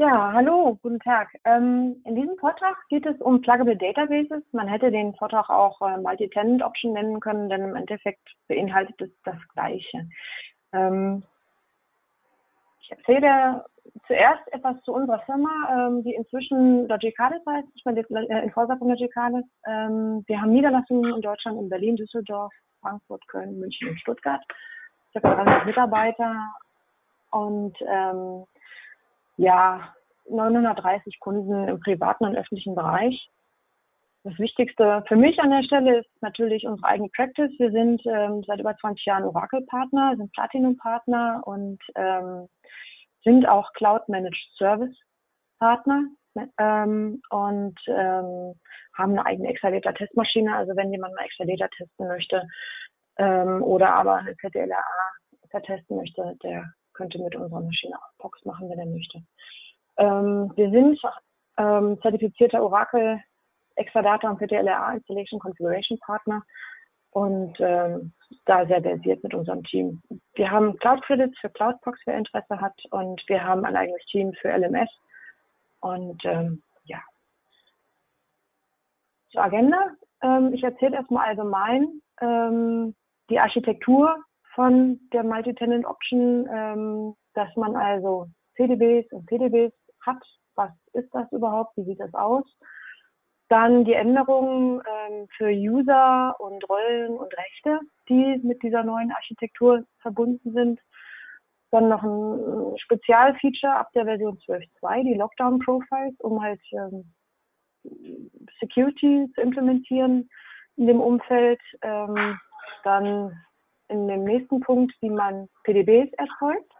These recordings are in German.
Ja, hallo, guten Tag. Ähm, in diesem Vortrag geht es um Pluggable Databases. Man hätte den Vortrag auch äh, Multi-Tenant Option nennen können, denn im Endeffekt beinhaltet es das Gleiche. Ähm, ich erzähle zuerst etwas zu unserer Firma, ähm, die inzwischen Logicalis heißt. Ich bin äh, in Vorsatzung von Logicalis. Ähm, wir haben Niederlassungen in Deutschland, in Berlin, Düsseldorf, Frankfurt, Köln, München und Stuttgart. Circa 300 Mitarbeiter und ähm, ja, 930 Kunden im privaten und öffentlichen Bereich. Das Wichtigste für mich an der Stelle ist natürlich unsere eigene Practice. Wir sind ähm, seit über 20 Jahren Oracle-Partner, sind Platinum-Partner und ähm, sind auch Cloud-Managed Service-Partner ähm, und ähm, haben eine eigene Exadata-Testmaschine. Also wenn jemand mal Exadata testen möchte ähm, oder aber eine ZDLA vertesten möchte, der könnte mit unserer Maschine auch POX machen, wenn er möchte. Ähm, wir sind ähm, zertifizierter Oracle Exadata und PTLRA Installation Configuration Partner und ähm, da sehr versiert mit unserem Team. Wir haben Cloud Credits für CloudPox, wer Interesse hat, und wir haben ein eigenes Team für LMS. Und ähm, ja. Zur Agenda. Ähm, ich erzähle erstmal allgemein ähm, die Architektur von der Multi-Tenant Option, ähm, dass man also CDBs und PDBs hat. Was ist das überhaupt? Wie sieht das aus? Dann die Änderungen ähm, für User und Rollen und Rechte, die mit dieser neuen Architektur verbunden sind. Dann noch ein Spezialfeature ab der Version 12.2, die Lockdown Profiles, um halt ähm, Security zu implementieren in dem Umfeld. Ähm, dann in dem nächsten Punkt, wie man PDBs erzeugt.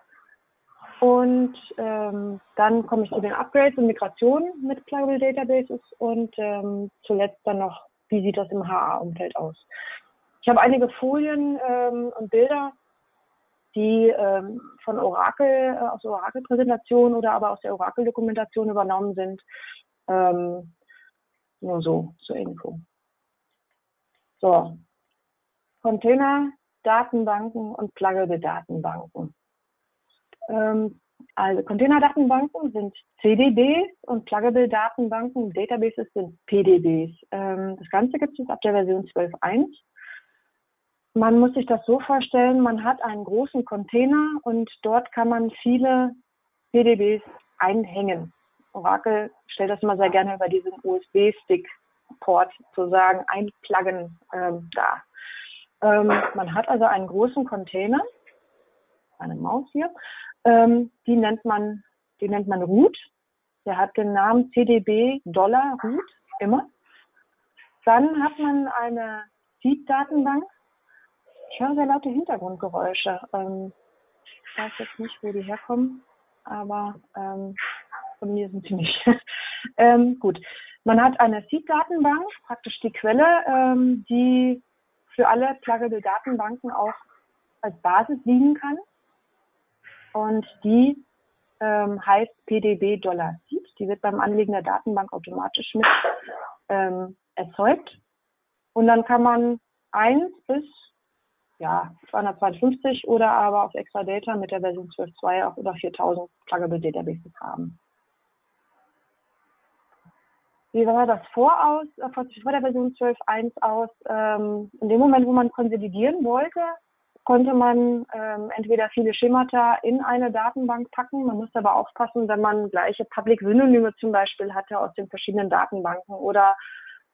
Und ähm, dann komme ich zu den Upgrades und Migrationen mit Pluggable Databases und ähm, zuletzt dann noch, wie sieht das im HA-Umfeld aus. Ich habe einige Folien ähm, und Bilder, die ähm, von Oracle, äh, aus Oracle-Präsentation oder aber aus der Oracle-Dokumentation übernommen sind. Ähm, nur so zur Info. So, Container, Datenbanken und Pluggable Datenbanken. Ähm, also Container-Datenbanken sind CDBs und Pluggable-Datenbanken, Databases sind PDBs. Ähm, das Ganze gibt es ab der Version 12.1. Man muss sich das so vorstellen, man hat einen großen Container und dort kann man viele PDBs einhängen. Oracle stellt das immer sehr gerne über diesen USB-Stick-Port sozusagen einpluggen ähm, dar. Ähm, man hat also einen großen Container, eine Maus hier, ähm, die nennt man, die nennt man Root. Der hat den Namen CDB Dollar Root, immer. Dann hat man eine Seed-Datenbank. Ich höre sehr laute Hintergrundgeräusche. Ähm, ich weiß jetzt nicht, wo die herkommen, aber ähm, von mir sind sie nicht. ähm, gut. Man hat eine Seed-Datenbank, praktisch die Quelle, ähm, die für alle pluggable Datenbanken auch als Basis dienen kann. Und die ähm, heißt PDB Dollar Seed. Die wird beim Anlegen der Datenbank automatisch mit ähm, erzeugt. Und dann kann man 1 bis ja, 252 oder aber auf Exadata mit der Version 12.2 auch über 4000 Pluggable Databases haben. Wie sah das vor aus, äh, vor der Version 12.1 aus? Ähm, in dem Moment, wo man konsolidieren wollte, konnte man ähm, entweder viele Schemata in eine Datenbank packen. Man musste aber aufpassen, wenn man gleiche Public-Synonyme zum Beispiel hatte aus den verschiedenen Datenbanken oder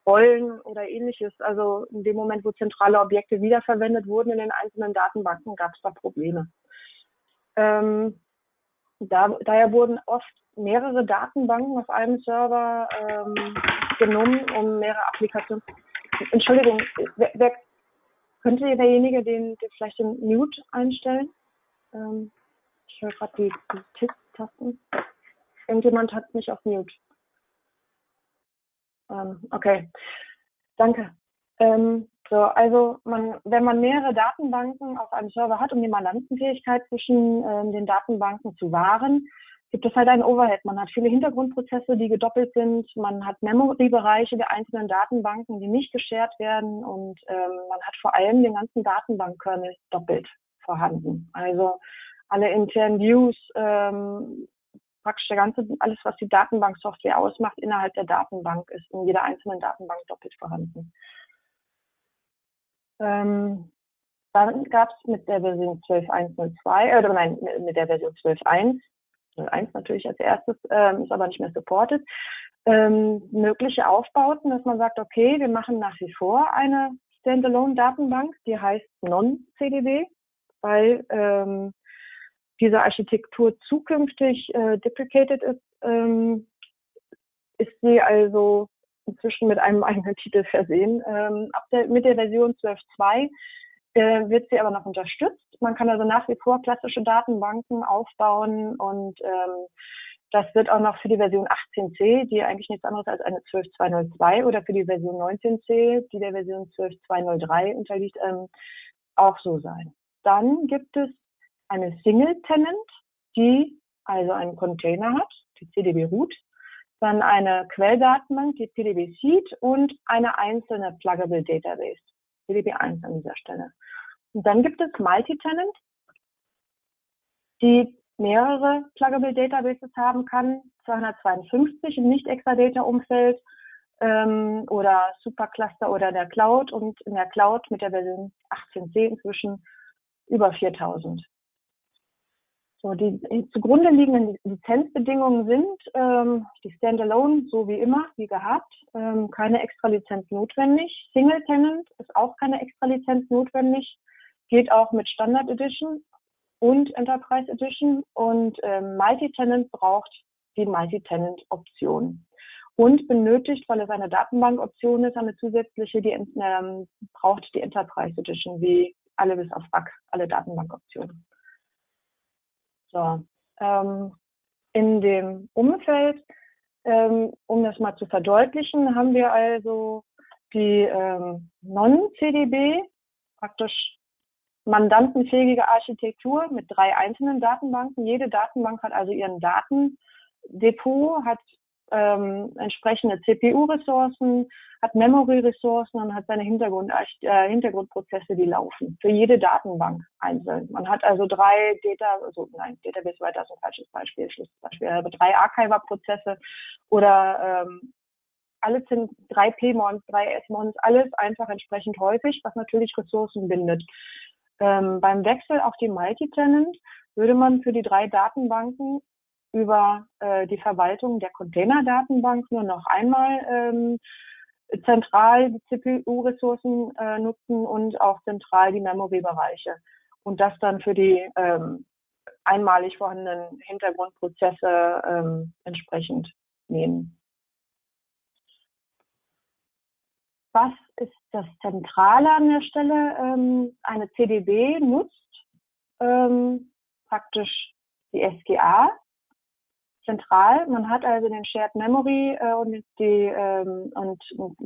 Rollen oder ähnliches. Also in dem Moment, wo zentrale Objekte wiederverwendet wurden in den einzelnen Datenbanken, gab es da Probleme. Ähm, da, daher wurden oft mehrere Datenbanken auf einem Server ähm, genommen, um mehrere Applikationen. Entschuldigung, wer, wer, könnte derjenige den, den vielleicht den Mute einstellen? Ähm, ich höre gerade die, die Tipp-Tasten. Irgendjemand hat mich auf Mute. Ähm, okay, danke. Ähm, so, also man, wenn man mehrere Datenbanken auf einem Server hat, um die Mandantenfähigkeit zwischen ähm, den Datenbanken zu wahren, gibt es halt ein Overhead. Man hat viele Hintergrundprozesse, die gedoppelt sind. Man hat Memory-Bereiche der einzelnen Datenbanken, die nicht geshared werden. Und ähm, man hat vor allem den ganzen Datenbankkernel doppelt vorhanden. Also alle internen Views ähm, praktisch der ganze, alles, was die Datenbanksoftware ausmacht, innerhalb der Datenbank ist in jeder einzelnen Datenbank doppelt vorhanden. Ähm, dann gab es mit der Version 12.1.02, äh, oder nein, mit der Version 12.1, 01 natürlich als erstes, ähm, ist aber nicht mehr supported, ähm, mögliche Aufbauten, dass man sagt, okay, wir machen nach wie vor eine Standalone-Datenbank, die heißt Non-CDB, weil ähm, diese Architektur zukünftig äh, deprecated ist, ähm, ist sie also inzwischen mit einem eigenen Titel versehen. Ähm, ab der, mit der Version 12.2 äh, wird sie aber noch unterstützt. Man kann also nach wie vor klassische Datenbanken aufbauen und ähm, das wird auch noch für die Version 18c, die eigentlich nichts anderes als eine 12.202 oder für die Version 19c, die der Version 12.203 unterliegt, ähm, auch so sein. Dann gibt es eine Single Tenant, die also einen Container hat, die CDB Root, dann eine Quelldatenbank, die CDB Seed und eine einzelne Pluggable Database, CDB 1 an dieser Stelle. Und dann gibt es Multi-Tenant, die mehrere Pluggable Databases haben kann, 252 im Nicht-Exadata-Umfeld ähm, oder Supercluster oder der Cloud und in der Cloud mit der Version 18c inzwischen über 4000. So, die zugrunde liegenden Lizenzbedingungen sind ähm, die Standalone, so wie immer, wie gehabt, ähm, keine extra Lizenz notwendig. Single Tenant ist auch keine extra Lizenz notwendig, geht auch mit Standard Edition und Enterprise Edition und ähm, Multi-Tenant braucht die Multi-Tenant-Option und benötigt, weil es eine Datenbank-Option ist, eine zusätzliche, die ähm, braucht die Enterprise Edition, wie alle bis auf RAC, alle Datenbank-Optionen. So, ähm, in dem Umfeld, ähm, um das mal zu verdeutlichen, haben wir also die ähm, Non-CDB, praktisch mandantenfähige Architektur mit drei einzelnen Datenbanken. Jede Datenbank hat also ihren Datendepot, hat ähm, entsprechende CPU-Ressourcen, hat Memory-Ressourcen und hat seine Hintergrund, äh, Hintergrundprozesse, die laufen. Für jede Datenbank einzeln. Man hat also drei Data, also nein, Database war das ein falsches Beispiel, Schlussbeispiel, aber drei Archiver-Prozesse oder ähm, alles sind drei P-Mons, drei S-Mons, alles einfach entsprechend häufig, was natürlich Ressourcen bindet. Ähm, beim Wechsel auf die Multi-Tenant würde man für die drei Datenbanken über äh, die Verwaltung der Container-Datenbank nur noch einmal ähm, zentral die CPU-Ressourcen äh, nutzen und auch zentral die Memory-Bereiche. Und das dann für die ähm, einmalig vorhandenen Hintergrundprozesse ähm, entsprechend nehmen. Was ist das Zentrale an der Stelle? Ähm, eine CDB nutzt ähm, praktisch die SGA, zentral. Man hat also den Shared Memory äh, und die ähm, und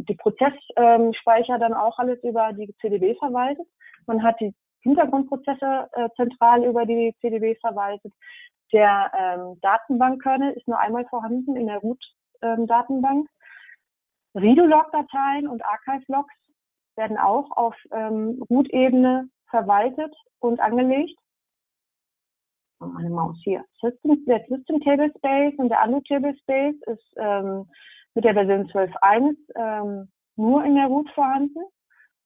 die Prozessspeicher ähm, dann auch alles über die CDB verwaltet. Man hat die Hintergrundprozesse äh, zentral über die CDB verwaltet. Der ähm, Datenbankkernel ist nur einmal vorhanden in der Root-Datenbank. Ähm, Redo-Log-Dateien und Archive-Logs werden auch auf ähm, Root-Ebene verwaltet und angelegt meine Maus hier. System, der System Table Space und der Anu Table Space ist ähm, mit der Version 12.1 ähm, nur in der Root vorhanden.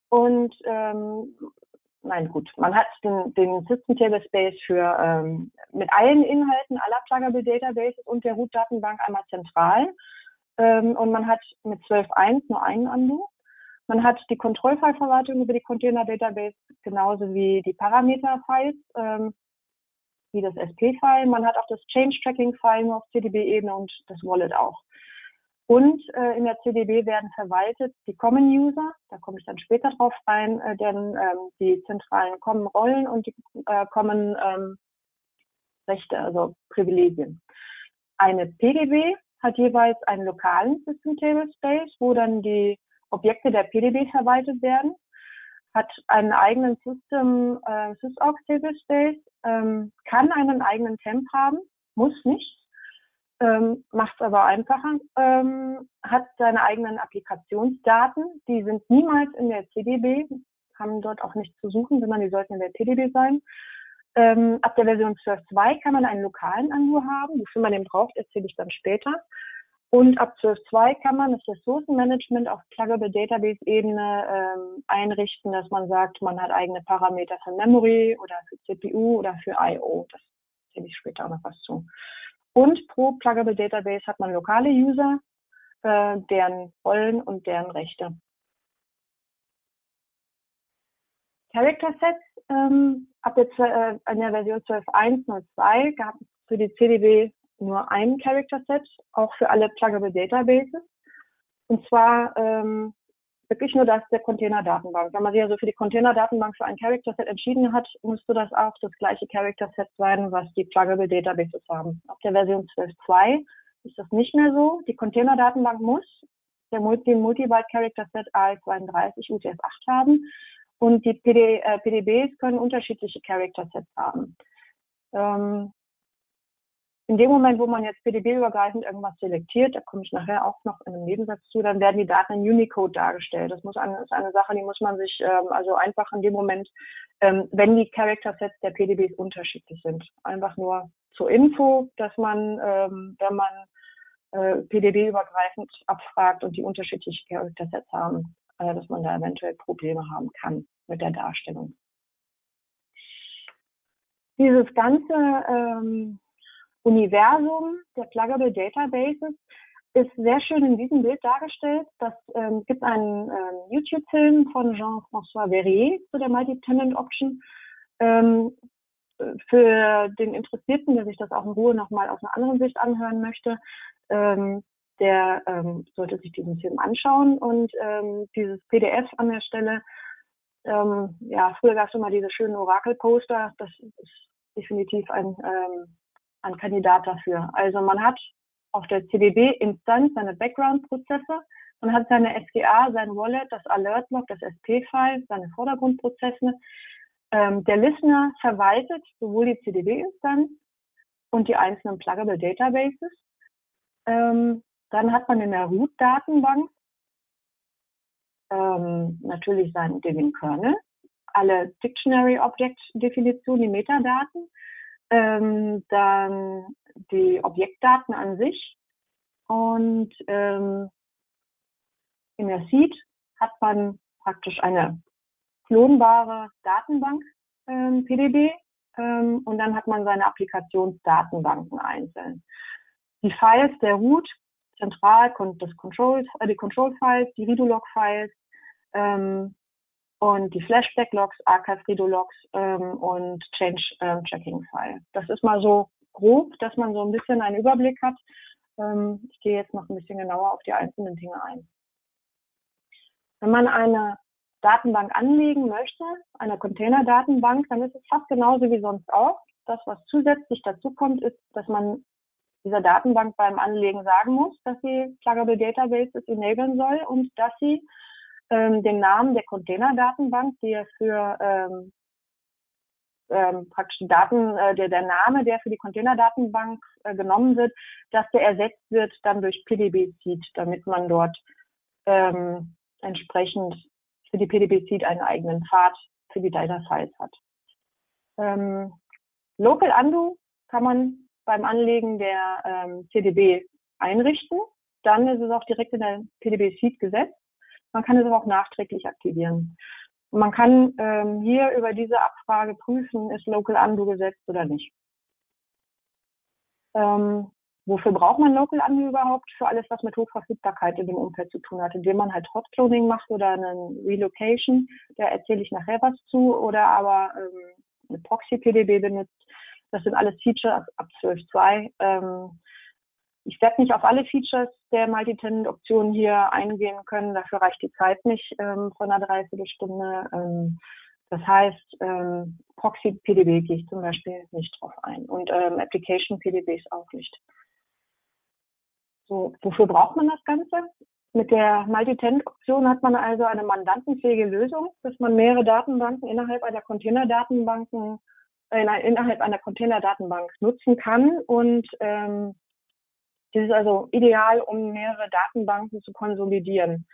Und ähm, nein, gut, man hat den, den System Table Space für ähm, mit allen Inhalten aller Pluggable Databases und der Root-Datenbank einmal zentral. Ähm, und man hat mit 12.1 nur einen Undo. Man hat die Kontrollfile-Verwaltung über die Container Database genauso wie die Parameter-Files. Ähm, wie das SP-File. Man hat auch das Change-Tracking-File nur auf CDB-Ebene und das Wallet auch. Und äh, in der CDB werden verwaltet die Common User, da komme ich dann später drauf rein, äh, denn ähm, die zentralen Common Rollen und die äh, Common ähm, Rechte, also Privilegien. Eine PDB hat jeweils einen lokalen System Table Space, wo dann die Objekte der PDB verwaltet werden hat einen eigenen System, äh, SysOrg Table Space, ähm, kann einen eigenen Temp haben, muss nicht, ähm, macht es aber einfacher, ähm, hat seine eigenen Applikationsdaten, die sind niemals in der CDB, haben dort auch nichts zu suchen, sondern die sollten in der PDB sein. Ähm, ab der Version 12.2 kann man einen lokalen Anhu haben. Wofür man den braucht, erzähle ich dann später. Und ab 12.2 kann man das Ressourcenmanagement auf Pluggable Database Ebene ähm, einrichten, dass man sagt, man hat eigene Parameter für Memory oder für CPU oder für I.O. Das erzähle ich später auch noch was zu. Und pro Pluggable Database hat man lokale User, äh, deren Rollen und deren Rechte. Character Sets ähm, ab jetzt äh, in der Version 12.1.02 gab es für die CDB nur ein Character Set, auch für alle Pluggable Databases. Und zwar ähm, wirklich nur das der Container-Datenbank. Wenn man sich also für die Container-Datenbank für ein Character-Set entschieden hat, müsste das auch das gleiche Character-Set sein, was die Pluggable Databases haben. Auf der Version 12.2 ist das nicht mehr so. Die Container-Datenbank muss der Multi Multibyte Character-Set AL32 UTF-8 haben und die PD, äh, PDBs können unterschiedliche Character-Sets haben. Ähm, in dem Moment, wo man jetzt PDB-übergreifend irgendwas selektiert, da komme ich nachher auch noch in einem Nebensatz zu, dann werden die Daten in Unicode dargestellt. Das muss eine, ist eine Sache, die muss man sich ähm, also einfach in dem Moment, ähm, wenn die Character Sets der PDBs unterschiedlich sind, einfach nur zur Info, dass man, ähm, wenn man äh, PDB-übergreifend abfragt und die unterschiedliche Character Sets haben, äh, dass man da eventuell Probleme haben kann mit der Darstellung. Dieses ganze ähm, Universum der Pluggable Databases ist sehr schön in diesem Bild dargestellt. Das ähm, gibt einen ähm, YouTube-Film von Jean-François Verrier zu der Multi-Tenant Option. Ähm, für den Interessierten, der sich das auch in Ruhe nochmal aus einer anderen Sicht anhören möchte, ähm, der ähm, sollte sich diesen Film anschauen und ähm, dieses PDF an der Stelle. Ähm, ja, früher gab es immer diese schönen Orakel-Poster. Das ist definitiv ein ähm, ein Kandidat dafür. Also man hat auf der CDB-Instanz seine Background-Prozesse, man hat seine SGA, sein Wallet, das Alert-Log, das SP-File, seine Vordergrundprozesse. Ähm, der Listener verwaltet sowohl die CDB-Instanz und die einzelnen Pluggable Databases. Ähm, dann hat man in der Root-Datenbank ähm, natürlich seinen den Kernel, alle Dictionary Object Definitionen, die Metadaten ähm, dann die Objektdaten an sich und ähm, in der Seed hat man praktisch eine klonbare Datenbank ähm, PDB ähm, und dann hat man seine Applikationsdatenbanken einzeln. Die Files der Root zentral das Control, äh, die Control Files, die Redolog Files ähm, und die Flashback-Logs, Archive-Redo-Logs ähm, und Change-Tracking-File. Ähm, das ist mal so grob, dass man so ein bisschen einen Überblick hat. Ähm, ich gehe jetzt noch ein bisschen genauer auf die einzelnen Dinge ein. Wenn man eine Datenbank anlegen möchte, eine Container-Datenbank, dann ist es fast genauso wie sonst auch. Das, was zusätzlich dazu kommt, ist, dass man dieser Datenbank beim Anlegen sagen muss, dass sie Pluggable Databases enablen soll und dass sie ähm, den Namen der Container-Datenbank, die ja für ähm, ähm, praktisch die Daten, äh, der, der Name, der für die Container-Datenbank äh, genommen wird, dass der ersetzt wird dann durch PDB-Seed, damit man dort ähm, entsprechend für die PDB-Seed einen eigenen Pfad für die Data-Files hat. Ähm, Local Undo kann man beim Anlegen der ähm, CDB einrichten. Dann ist es auch direkt in der PDB-Seed gesetzt. Man kann es aber auch nachträglich aktivieren. man kann ähm, hier über diese Abfrage prüfen, ist Local Undo gesetzt oder nicht. Ähm, wofür braucht man Local Undo überhaupt? Für alles, was mit Hochverfügbarkeit in dem Umfeld zu tun hat, indem man halt Hot Cloning macht oder einen Relocation, da erzähle ich nachher was zu, oder aber ähm, eine Proxy-PDB benutzt. Das sind alles Features ab 12.2. Ähm, ich werde nicht auf alle Features der Multitenant-Option hier eingehen können. Dafür reicht die Zeit nicht ähm, von einer Dreiviertelstunde. Ähm, das heißt, ähm, Proxy PDB gehe ich zum Beispiel nicht drauf ein und ähm, Application PDBs auch nicht. So, wofür braucht man das Ganze? Mit der Multitenant-Option hat man also eine mandantenfähige Lösung, dass man mehrere Datenbanken innerhalb einer Container-Datenbanken äh, innerhalb einer Container-Datenbank nutzen kann und ähm, das ist also ideal, um mehrere Datenbanken zu konsolidieren.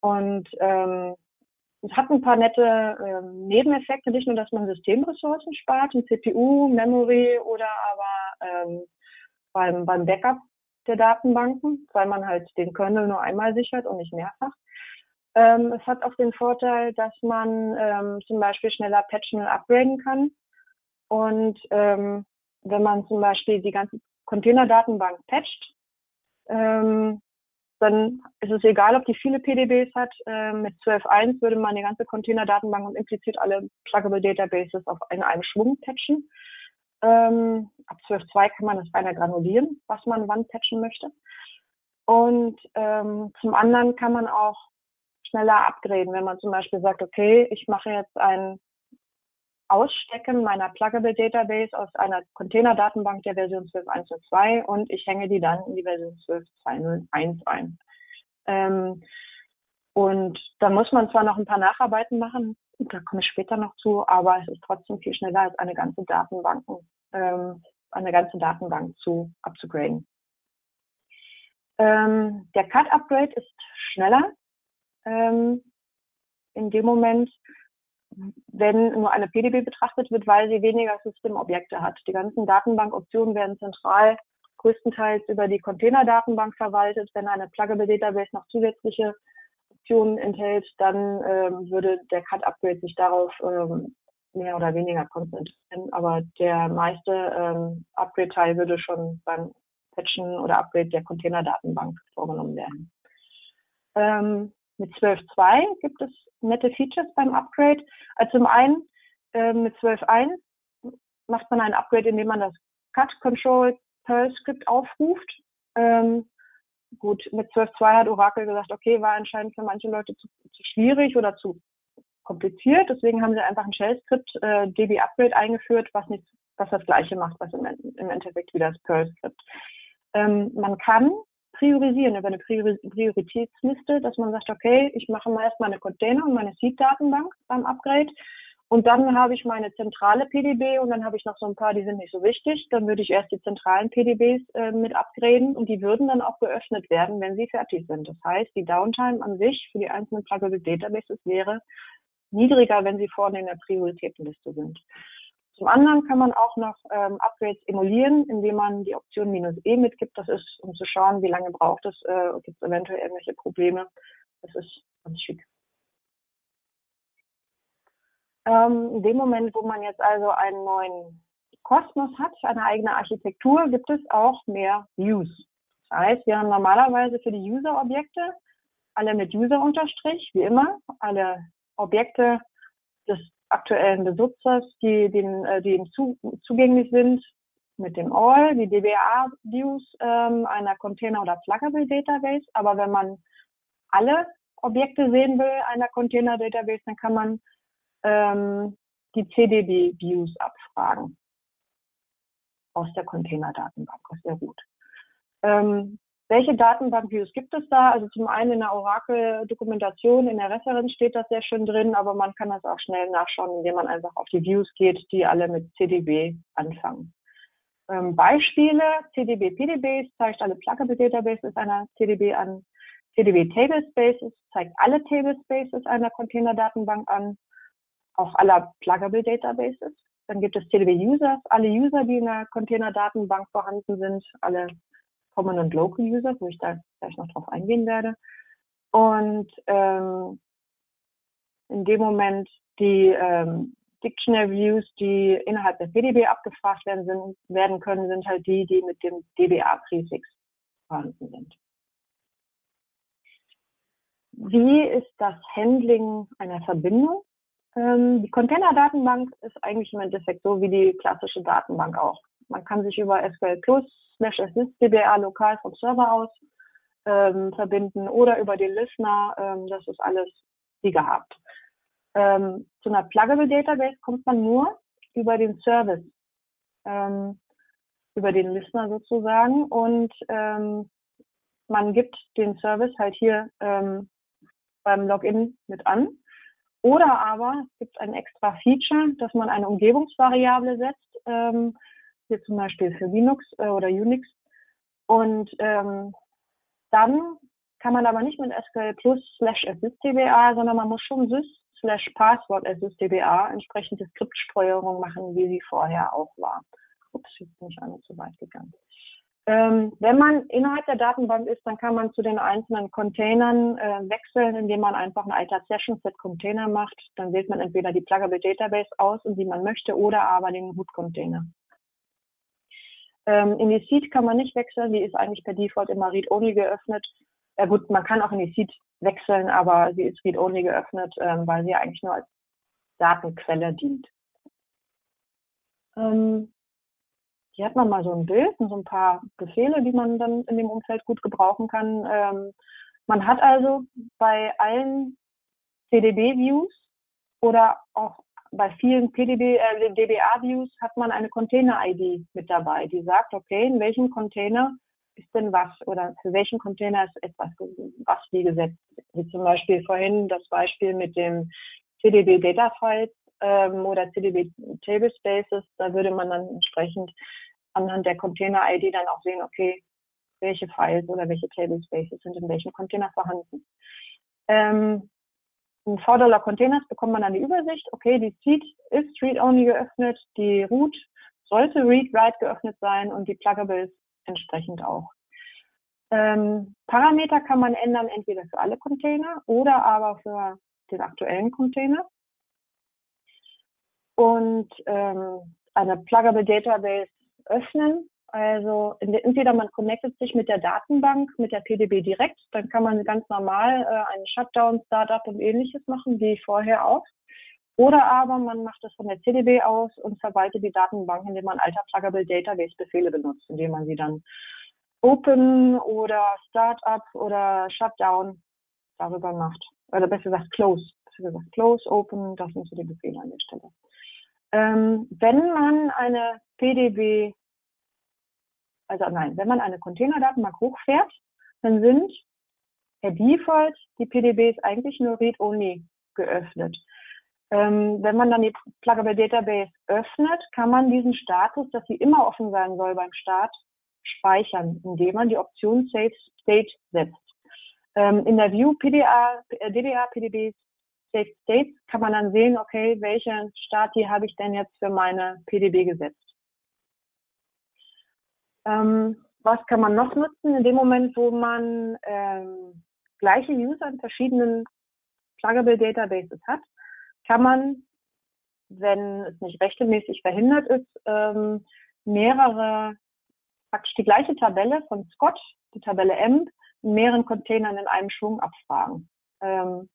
Und ähm, es hat ein paar nette ähm, Nebeneffekte, nicht nur, dass man Systemressourcen spart, in CPU, Memory oder aber ähm, beim, beim Backup der Datenbanken, weil man halt den Kernel nur einmal sichert und nicht mehrfach. Ähm, es hat auch den Vorteil, dass man ähm, zum Beispiel schneller patchen und upgraden kann. Und ähm, wenn man zum Beispiel die ganze Container-Datenbank patcht, ähm, dann ist es egal, ob die viele PDBs hat. Äh, mit 12.1 würde man die ganze Container-Datenbank und implizit alle Pluggable Databases auf in einem Schwung patchen. Ähm, ab 12.2 kann man das reiner granulieren, was man wann patchen möchte. Und ähm, zum anderen kann man auch schneller upgraden, wenn man zum Beispiel sagt, okay, ich mache jetzt ein Ausstecken meiner Pluggable Database aus einer Container-Datenbank der Version 12.1.2 und ich hänge die dann in die Version 12.2.0.1 ein. Ähm, und da muss man zwar noch ein paar Nacharbeiten machen, da komme ich später noch zu, aber es ist trotzdem viel schneller als eine ganze Datenbank, ähm, eine ganze Datenbank zu abzugraden. Ähm, der Cut-Upgrade ist schneller. Ähm, in dem Moment, wenn nur eine PDB betrachtet wird, weil sie weniger Systemobjekte hat. Die ganzen Datenbankoptionen werden zentral größtenteils über die Container-Datenbank verwaltet. Wenn eine Pluggable Database noch zusätzliche Optionen enthält, dann ähm, würde der Cut-Upgrade sich darauf ähm, mehr oder weniger konzentrieren. Aber der meiste ähm, Upgrade-Teil würde schon beim Patchen oder Upgrade der Container-Datenbank vorgenommen werden. Ähm, mit 12.2 gibt es nette Features beim Upgrade. Also zum einen äh, mit 12.1 macht man ein Upgrade, indem man das Cut Control Perl Script aufruft. Ähm, gut, mit 12.2 hat Oracle gesagt, okay, war anscheinend für manche Leute zu, zu schwierig oder zu kompliziert. Deswegen haben sie einfach ein Shell-Skript äh, DB Upgrade eingeführt, was nicht, was das Gleiche macht, was im, im Endeffekt wie das Perl-Skript. Ähm, man kann priorisieren über eine Prioritätsliste, dass man sagt, okay, ich mache mal erst meine Container und meine Seed-Datenbank beim Upgrade und dann habe ich meine zentrale PDB und dann habe ich noch so ein paar, die sind nicht so wichtig. Dann würde ich erst die zentralen PDBs äh, mit upgraden und die würden dann auch geöffnet werden, wenn sie fertig sind. Das heißt, die Downtime an sich für die einzelnen Pluggable Databases wäre niedriger, wenn sie vorne in der Prioritätenliste sind. Zum anderen kann man auch noch ähm, Upgrades emulieren, indem man die Option minus E mitgibt. Das ist, um zu schauen, wie lange braucht es, äh, gibt es eventuell irgendwelche Probleme. Das ist ganz schick. Ähm, in dem Moment, wo man jetzt also einen neuen Kosmos hat, eine eigene Architektur, gibt es auch mehr Views. Das heißt, wir haben normalerweise für die User-Objekte alle mit User-Unterstrich, wie immer, alle Objekte des aktuellen Besitzers, die, den, äh, die ihm zu, zugänglich sind, mit dem All, die DBA-Views ähm, einer Container- oder Pluggable Database. Aber wenn man alle Objekte sehen will einer Container Database, dann kann man ähm, die CDB-Views abfragen aus der Container-Datenbank, aus der Root. Ähm, welche Datenbank-Views gibt es da? Also zum einen in der Oracle-Dokumentation, in der Referenz steht das sehr schön drin, aber man kann das auch schnell nachschauen, indem man einfach auf die Views geht, die alle mit CDB anfangen. Ähm, Beispiele, CDB PDBs zeigt alle Pluggable Databases einer CDB an. CDB Tablespaces zeigt alle Tablespaces einer Container-Datenbank an, auch aller Pluggable Databases. Dann gibt es CDB Users, alle User, die in der Container-Datenbank vorhanden sind, alle Common und Local User, wo ich da gleich noch drauf eingehen werde. Und ähm, in dem Moment die ähm, Dictionary Views, die innerhalb der PDB abgefragt werden, sind, werden können, sind halt die, die mit dem DBA-Prefix vorhanden sind. Wie ist das Handling einer Verbindung? Ähm, die Container-Datenbank ist eigentlich im Endeffekt so wie die klassische Datenbank auch. Man kann sich über SQL Plus slash assist DBA lokal vom Server aus ähm, verbinden oder über den Listener. Ähm, das ist alles wie gehabt. Ähm, zu einer Pluggable Database kommt man nur über den Service, ähm, über den Listener sozusagen und ähm, man gibt den Service halt hier ähm, beim Login mit an. Oder aber es gibt ein extra Feature, dass man eine Umgebungsvariable setzt, ähm, hier zum Beispiel für Linux äh, oder Unix. Und ähm, dann kann man aber nicht mit SQL Plus slash assist DBA, sondern man muss schon sys slash Passwort SysDBA entsprechende Skriptsteuerung machen, wie sie vorher auch war. Ups, jetzt bin ich nicht zu weit gegangen. Ähm, wenn man innerhalb der Datenbank ist, dann kann man zu den einzelnen Containern äh, wechseln, indem man einfach ein alter Session Set Container macht. Dann wählt man entweder die Pluggable Database aus, in die man möchte, oder aber den Root Container. Ähm, in die Seed kann man nicht wechseln, die ist eigentlich per Default immer Read-Only geöffnet. Ja gut, man kann auch in die Seed wechseln, aber sie ist Read-Only geöffnet, ähm, weil sie eigentlich nur als Datenquelle dient. Ähm, hier hat man mal so ein Bild und so ein paar Befehle, die man dann in dem Umfeld gut gebrauchen kann. Ähm, man hat also bei allen CDB-Views oder auch bei vielen PDB, äh, DBA-Views hat man eine Container-ID mit dabei, die sagt, okay, in welchem Container ist denn was oder für welchen Container ist etwas was wie gesetzt. Wie zum Beispiel vorhin das Beispiel mit dem CDB Data Files ähm, oder CDB Table Spaces, da würde man dann entsprechend anhand der Container-ID dann auch sehen, okay, welche Files oder welche Table Spaces sind in welchem Container vorhanden. Ähm, in V-Dollar Containers bekommt man dann die Übersicht, okay, die Seed ist Read-Only geöffnet, die Root sollte Read-Write geöffnet sein und die Pluggables entsprechend auch. Ähm, Parameter kann man ändern, entweder für alle Container oder aber für den aktuellen Container. Und ähm, eine Pluggable Database öffnen. Also entweder man connectet sich mit der Datenbank, mit der PDB direkt, dann kann man ganz normal äh, einen Shutdown, Startup und ähnliches machen, wie vorher auch. Oder aber man macht es von der CDB aus und verwaltet die Datenbank, indem man alter Pluggable Database Befehle benutzt, indem man sie dann Open oder Startup oder Shutdown darüber macht. Oder besser gesagt Close. Besser gesagt Close, Open, das sind so die Befehle an der Stelle. Ähm, wenn man eine PDB, also nein, wenn man eine Containerdatenbank hochfährt, dann sind per Default die PDBs eigentlich nur Read-Only geöffnet. Ähm, wenn man dann die Pluggable Database öffnet, kann man diesen Status, dass sie immer offen sein soll beim Start, speichern, indem man die Option Save State setzt. Ähm, in der View PDA, äh, DBA PDBs Save States kann man dann sehen, okay, welche Stati habe ich denn jetzt für meine PDB gesetzt. Ähm, was kann man noch nutzen? In dem Moment, wo man ähm, gleiche User in verschiedenen Pluggable Databases hat, kann man, wenn es nicht rechtmäßig verhindert ist, ähm, mehrere, praktisch die gleiche Tabelle von Scott, die Tabelle M, in mehreren Containern in einem Schwung abfragen. Ähm,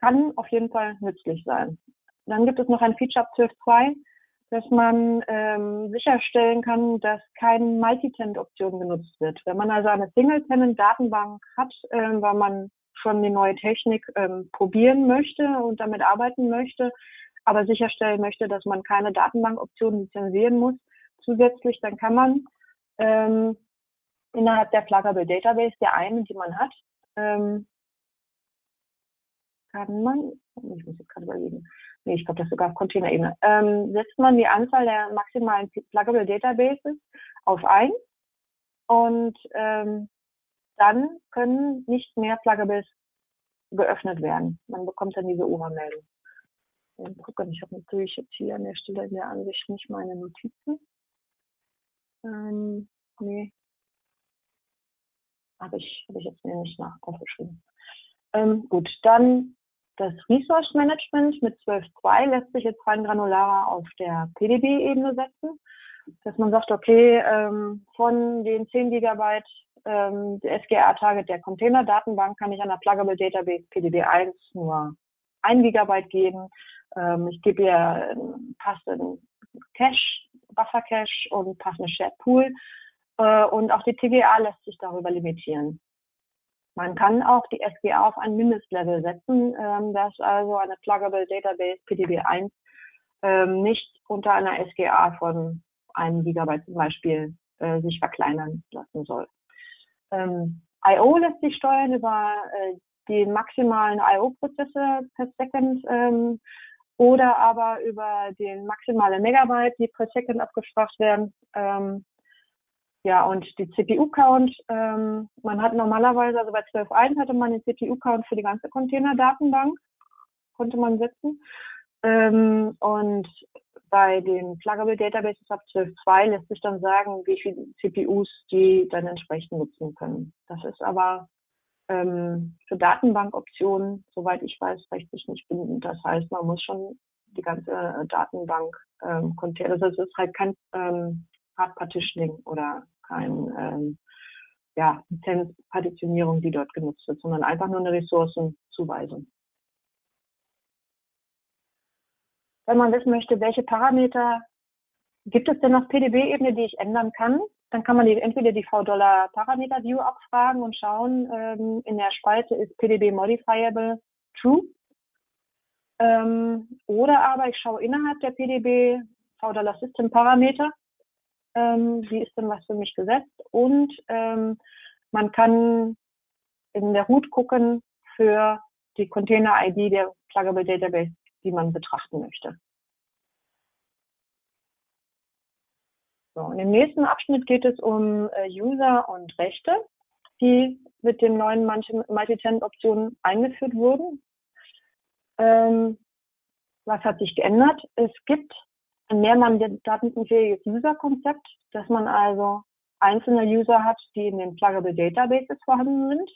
kann auf jeden Fall nützlich sein. Dann gibt es noch ein Feature ab 12.2, dass man ähm, sicherstellen kann, dass keine Multi-Tenant-Option genutzt wird. Wenn man also eine Single-Tenant-Datenbank hat, ähm, weil man schon die neue Technik ähm, probieren möchte und damit arbeiten möchte, aber sicherstellen möchte, dass man keine Datenbankoptionen lizenzieren muss, zusätzlich, dann kann man ähm, innerhalb der Pluggable Database, der einen, die man hat, ähm, kann man, ich muss jetzt gerade überlegen, nee, ich glaube, das ist sogar auf Containerebene, ähm, setzt man die Anzahl der maximalen Pluggable Databases auf ein und ähm, dann können nicht mehr Pluggables geöffnet werden. Man bekommt dann diese Obermeldung. Gucken, ich habe natürlich jetzt hier an der Stelle in der Ansicht nicht meine Notizen. Ähm, nee. Habe ich, hab ich jetzt mir nicht nach aufgeschrieben. Ähm, gut, dann das Resource Management mit 12.2 lässt sich jetzt rein granularer auf der PDB-Ebene setzen, dass man sagt, okay, ähm, von den 10 Gigabyte ähm, SGA-Target der Container-Datenbank kann ich an der Pluggable Database PDB1 nur 1 Gigabyte geben. Ähm, ich gebe ihr passenden Cache, Buffer-Cache und passende Shared Pool. Äh, und auch die TGA lässt sich darüber limitieren. Man kann auch die SGA auf ein Mindestlevel setzen, ähm, dass also eine Pluggable Database PDB1 ähm, nicht unter einer SGA von einem Gigabyte zum Beispiel äh, sich verkleinern lassen soll. Ähm, I.O. lässt sich steuern über äh, die maximalen I.O.-Prozesse per Second ähm, oder aber über den maximale Megabyte, die per Second abgefragt werden. Ähm, ja, und die CPU-Count, ähm, man hat normalerweise, also bei 12.1 hatte man den CPU-Count für die ganze Container-Datenbank konnte man setzen. Ähm, und bei den Pluggable Databases ab 12.2 lässt sich dann sagen, wie viele CPUs die dann entsprechend nutzen können. Das ist aber ähm, für Datenbankoptionen, soweit ich weiß, rechtlich nicht bindend. Das heißt, man muss schon die ganze Datenbank ähm, Container, also es ist halt kein ähm, Hard Partitioning oder kein ähm, ja, Lizenzpartitionierung, die dort genutzt wird, sondern einfach nur eine Ressourcenzuweisung. Wenn man wissen möchte, welche Parameter gibt es denn auf PDB-Ebene, die ich ändern kann, dann kann man die, entweder die V-Dollar Parameter View abfragen und schauen, ähm, in der Spalte ist PDB Modifiable True. Ähm, oder aber ich schaue innerhalb der PDB V-Dollar System Parameter, ähm, wie ist denn was für mich gesetzt und ähm, man kann in der Root gucken für die Container-ID der Pluggable Database, die man betrachten möchte. So, und im nächsten Abschnitt geht es um äh, User und Rechte, die mit den neuen Multi-Tenant-Optionen eingeführt wurden. Ähm, was hat sich geändert? Es gibt ein mehrmandatenfähiges User-Konzept, dass man also einzelne User hat, die in den Pluggable Databases vorhanden sind.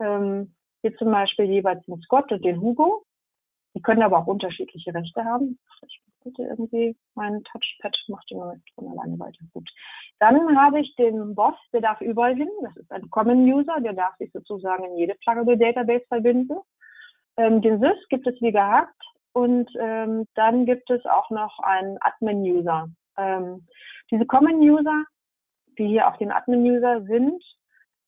Ähm, hier zum Beispiel jeweils den Scott und den Hugo. Die können aber auch unterschiedliche Rechte haben. Ich bitte irgendwie mein Touchpad macht immer von alleine weiter. Gut. Dann habe ich den Boss, der darf überall hin. Das ist ein Common User, der darf sich sozusagen in jede Pluggable Database verbinden. Ähm, den Sys gibt es wie gehabt. Und ähm, dann gibt es auch noch einen Admin-User. Ähm, diese Common-User, die hier auch den Admin-User sind,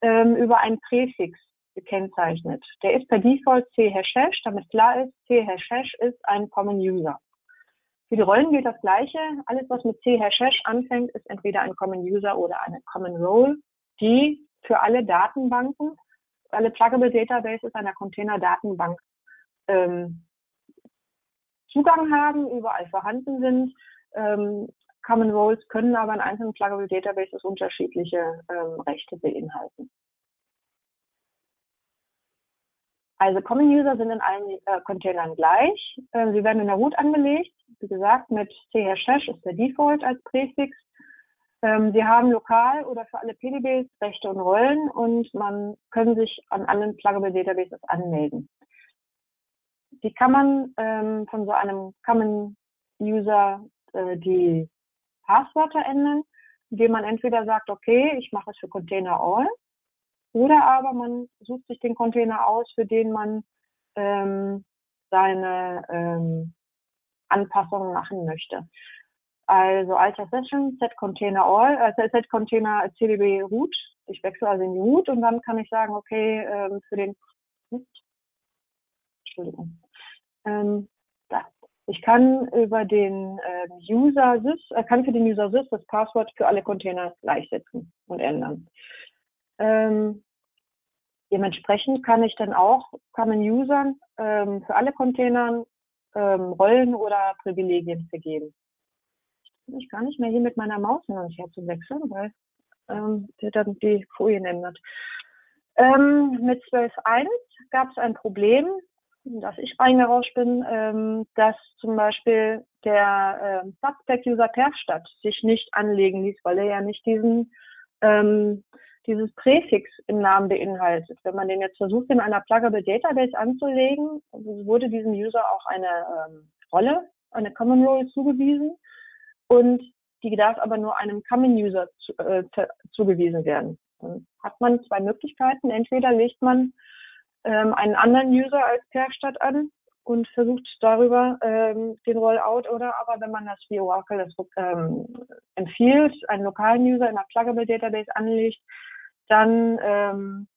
ähm, über einen Präfix gekennzeichnet. Der ist per Default C-Hash, damit klar ist, C-Hash ist ein Common User. Für die Rollen gilt das Gleiche. Alles, was mit C-Hash anfängt, ist entweder ein Common User oder eine Common Role, die für alle Datenbanken, alle Pluggable Databases einer Container-Datenbank ähm, Zugang haben, überall vorhanden sind. Ähm, Common Roles können aber in einzelnen Pluggable Databases unterschiedliche ähm, Rechte beinhalten. Also Common User sind in allen äh, Containern gleich. Ähm, sie werden in der Root angelegt. Wie gesagt, mit CHhash ist der Default als Präfix. Ähm, sie haben lokal oder für alle PDBs Rechte und Rollen und man können sich an allen Pluggable Databases anmelden. Die kann man ähm, von so einem Common User äh, die Passwörter ändern, indem man entweder sagt, okay, ich mache es für Container All oder aber man sucht sich den Container aus, für den man ähm, seine ähm, Anpassungen machen möchte. Also Alter Session, Set Container All, also Set Container CDB Root. Ich wechsle also in die Root und dann kann ich sagen, okay, ähm, für den Entschuldigung. Ähm. Ich kann über den ähm, User Sys, äh, kann für den User Sys das Passwort für alle Container gleichsetzen und ändern. Ähm, Dementsprechend kann ich dann auch Common Usern ähm, für alle Container ähm, Rollen oder Privilegien vergeben. Ich kann nicht mehr hier mit meiner Maus hin und her zu wechseln, weil ähm, der dann die Folien ändert. Ähm, mit 12.1 gab es ein Problem, dass ich reingerauscht bin, ähm, dass zum Beispiel der ähm, Substack-User Perfstadt sich nicht anlegen ließ, weil er ja nicht diesen ähm, dieses Präfix im Namen beinhaltet. Wenn man den jetzt versucht, in einer Pluggable Database anzulegen, wurde diesem User auch eine ähm, Rolle, eine Common Role zugewiesen und die darf aber nur einem Common User zu, äh, zugewiesen werden. Dann hat man zwei Möglichkeiten. Entweder legt man ähm, einen anderen User als Perstadt an und versucht darüber ähm, den Rollout oder aber wenn man das wie Oracle das ähm, empfiehlt, einen lokalen User in einer Pluggable Database anlegt, dann ähm,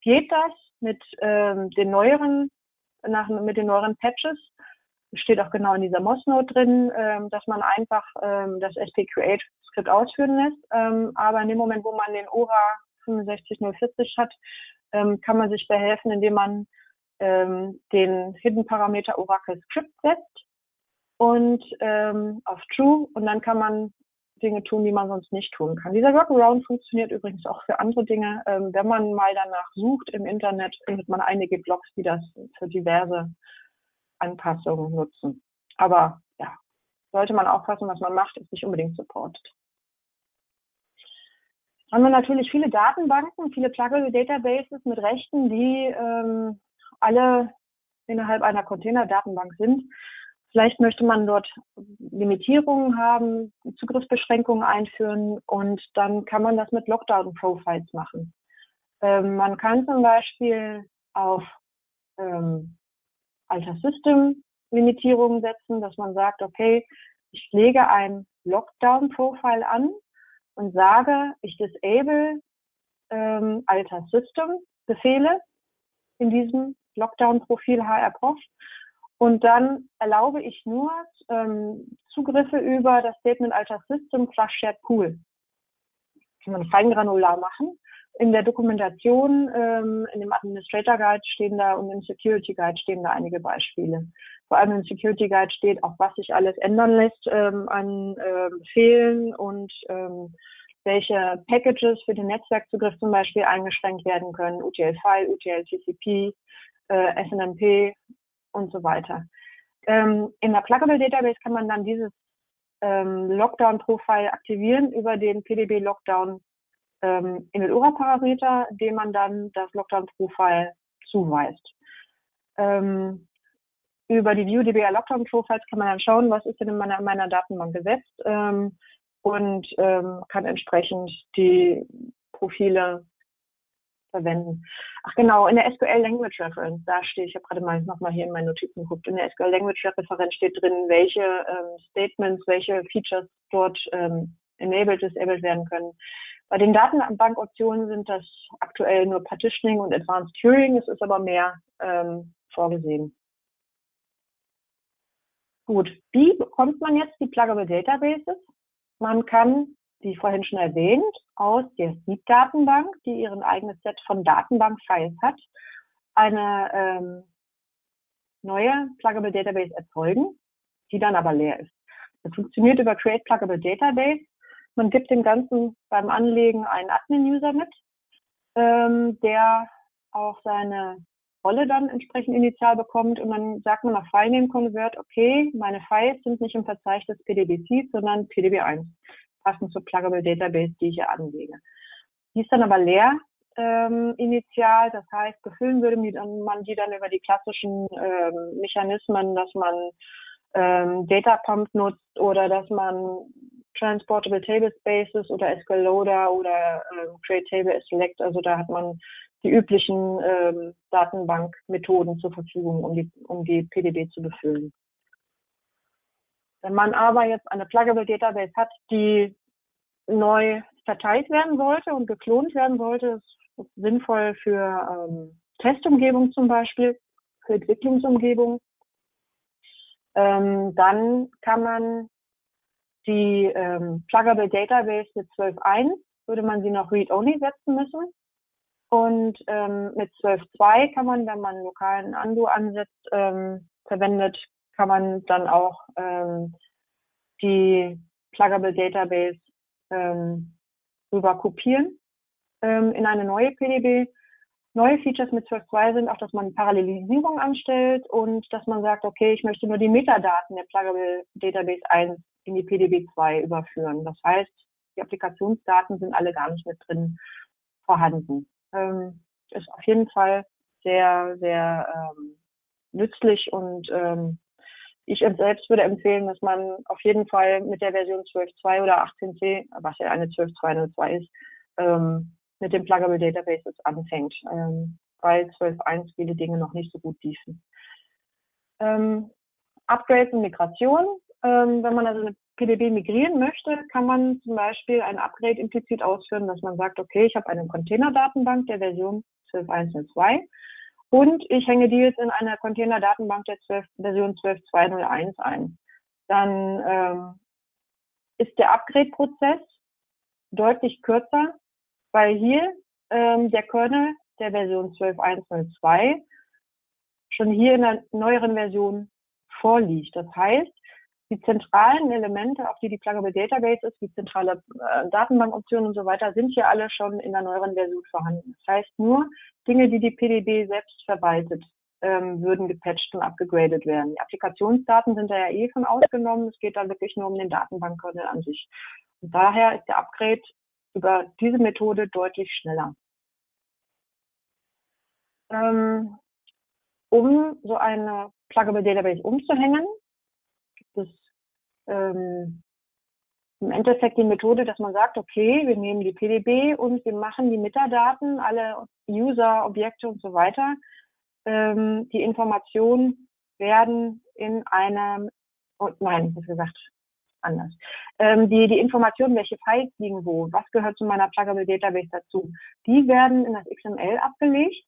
geht das mit ähm, den neueren, nach, mit den neueren Patches. Steht auch genau in dieser Moss-Note drin, ähm, dass man einfach ähm, das SP-Create-Skript ausführen lässt. Ähm, aber in dem Moment, wo man den ORA 65040 hat, ähm, kann man sich behelfen, indem man ähm, den Hidden-Parameter Oracle Script setzt und ähm, auf True und dann kann man Dinge tun, die man sonst nicht tun kann. Dieser Workaround funktioniert übrigens auch für andere Dinge. Ähm, wenn man mal danach sucht im Internet, findet man einige Blogs, die das für diverse Anpassungen nutzen. Aber ja, sollte man aufpassen, was man macht, ist nicht unbedingt supported. Haben wir natürlich viele Datenbanken, viele Pluggable Databases mit Rechten, die ähm, alle innerhalb einer Container-Datenbank sind. Vielleicht möchte man dort Limitierungen haben, Zugriffsbeschränkungen einführen und dann kann man das mit Lockdown-Profiles machen. Ähm, man kann zum Beispiel auf ähm, Alter System Limitierungen setzen, dass man sagt, okay, ich lege ein Lockdown-Profile an und sage, ich disable ähm, Alter System Befehle in diesem Lockdown-Profil HRProf und dann erlaube ich nur ähm, Zugriffe über das Statement Alter System plus Shared Pool. Kann man fein granular machen. In der Dokumentation, ähm, in dem Administrator Guide stehen da und im Security Guide stehen da einige Beispiele. Vor allem im Security Guide steht auch, was sich alles ändern lässt ähm, an äh, Befehlen und ähm, welche Packages für den Netzwerkzugriff zum Beispiel eingeschränkt werden können, UTL-File, UTL-TCP, äh, SNMP und so weiter. Ähm, in der Pluggable Database kann man dann dieses ähm, Lockdown-Profile aktivieren über den PDB Lockdown ähm, Init-URA-Parameter, dem man dann das Lockdown-Profile zuweist. Ähm, über die ViewDB Lockdown Profiles kann man dann schauen, was ist denn in meiner, meiner Datenbank gesetzt ähm, und ähm, kann entsprechend die Profile verwenden. Ach genau, in der SQL Language Reference, da steht, ich habe gerade mal nochmal hier in meinen Notizen geguckt, in der SQL Language Reference steht drin, welche ähm, Statements, welche Features dort ähm, enabled, disabled werden können. Bei den Datenbankoptionen sind das aktuell nur Partitioning und Advanced Querying, es ist aber mehr ähm, vorgesehen. Gut, wie bekommt man jetzt die Pluggable Databases? Man kann, wie vorhin schon erwähnt, aus der SIEP-Datenbank, die ihren eigenes Set von Datenbank-Files hat, eine ähm, neue Pluggable Database erzeugen, die dann aber leer ist. Das funktioniert über Create Pluggable Database. Man gibt dem Ganzen beim Anlegen einen Admin-User mit, ähm, der auch seine Rolle dann entsprechend initial bekommt und dann sagt man nach FileName Convert, okay, meine Files sind nicht im Verzeichnis PDB-C, sondern PDB1 passend zur Pluggable Database, die ich hier anlege. Die ist dann aber leer ähm, initial, das heißt, befüllen würde man die dann über die klassischen ähm, Mechanismen, dass man ähm, Data Pump nutzt oder dass man Transportable Table Spaces oder SQL Loader oder ähm, Create Table Select, also da hat man die üblichen ähm, Datenbankmethoden zur Verfügung, um die, um die PDB zu befüllen. Wenn man aber jetzt eine Pluggable Database hat, die neu verteilt werden sollte und geklont werden sollte, ist sinnvoll für ähm, Testumgebung zum Beispiel, für Entwicklungsumgebung. Ähm, dann kann man die ähm, Pluggable Database mit 12.1 würde man sie noch Read-Only setzen müssen. Und ähm, mit 12.2 kann man, wenn man lokalen Undo ansetzt, ähm, verwendet, kann man dann auch ähm, die Pluggable Database ähm, rüber kopieren ähm, in eine neue PDB. Neue Features mit 12.2 sind auch, dass man Parallelisierung anstellt und dass man sagt, okay, ich möchte nur die Metadaten der Pluggable Database 1 in die PDB 2 überführen. Das heißt, die Applikationsdaten sind alle gar nicht mit drin vorhanden. Ähm, ist auf jeden Fall sehr, sehr ähm, nützlich und ähm, ich selbst würde empfehlen, dass man auf jeden Fall mit der Version 12.2 oder 18c, was ja eine 12.202 ist, ähm, mit dem Pluggable Databases anfängt, ähm, weil 12.1 viele Dinge noch nicht so gut liefen. Ähm, Upgrades und Migration. Ähm, wenn man also eine PDB migrieren möchte, kann man zum Beispiel ein Upgrade implizit ausführen, dass man sagt, okay, ich habe eine Container-Datenbank der Version 12.102 und ich hänge die jetzt in einer Container-Datenbank der 12, Version 12.201 ein. Dann ähm, ist der Upgrade-Prozess deutlich kürzer, weil hier ähm, der Kernel der Version 12.102 schon hier in der neueren Version vorliegt. Das heißt, die zentralen Elemente, auf die die Pluggable Database ist, wie zentrale äh, Datenbankoptionen und so weiter, sind hier alle schon in der neueren Version vorhanden. Das heißt, nur Dinge, die die PDB selbst verwaltet, ähm, würden gepatcht und abgegradet werden. Die Applikationsdaten sind da ja eh von ausgenommen. Es geht da wirklich nur um den Datenbankkernel an sich. Und daher ist der Upgrade über diese Methode deutlich schneller. Ähm, um so eine Pluggable Database umzuhängen, gibt es ähm, im Endeffekt die Methode, dass man sagt, okay, wir nehmen die PDB und wir machen die Metadaten, alle User, Objekte und so weiter. Ähm, die Informationen werden in einem, oh, nein, das gesagt, anders. Ähm, die, die Informationen, welche Files liegen wo, was gehört zu meiner Pluggable Database dazu, die werden in das XML abgelegt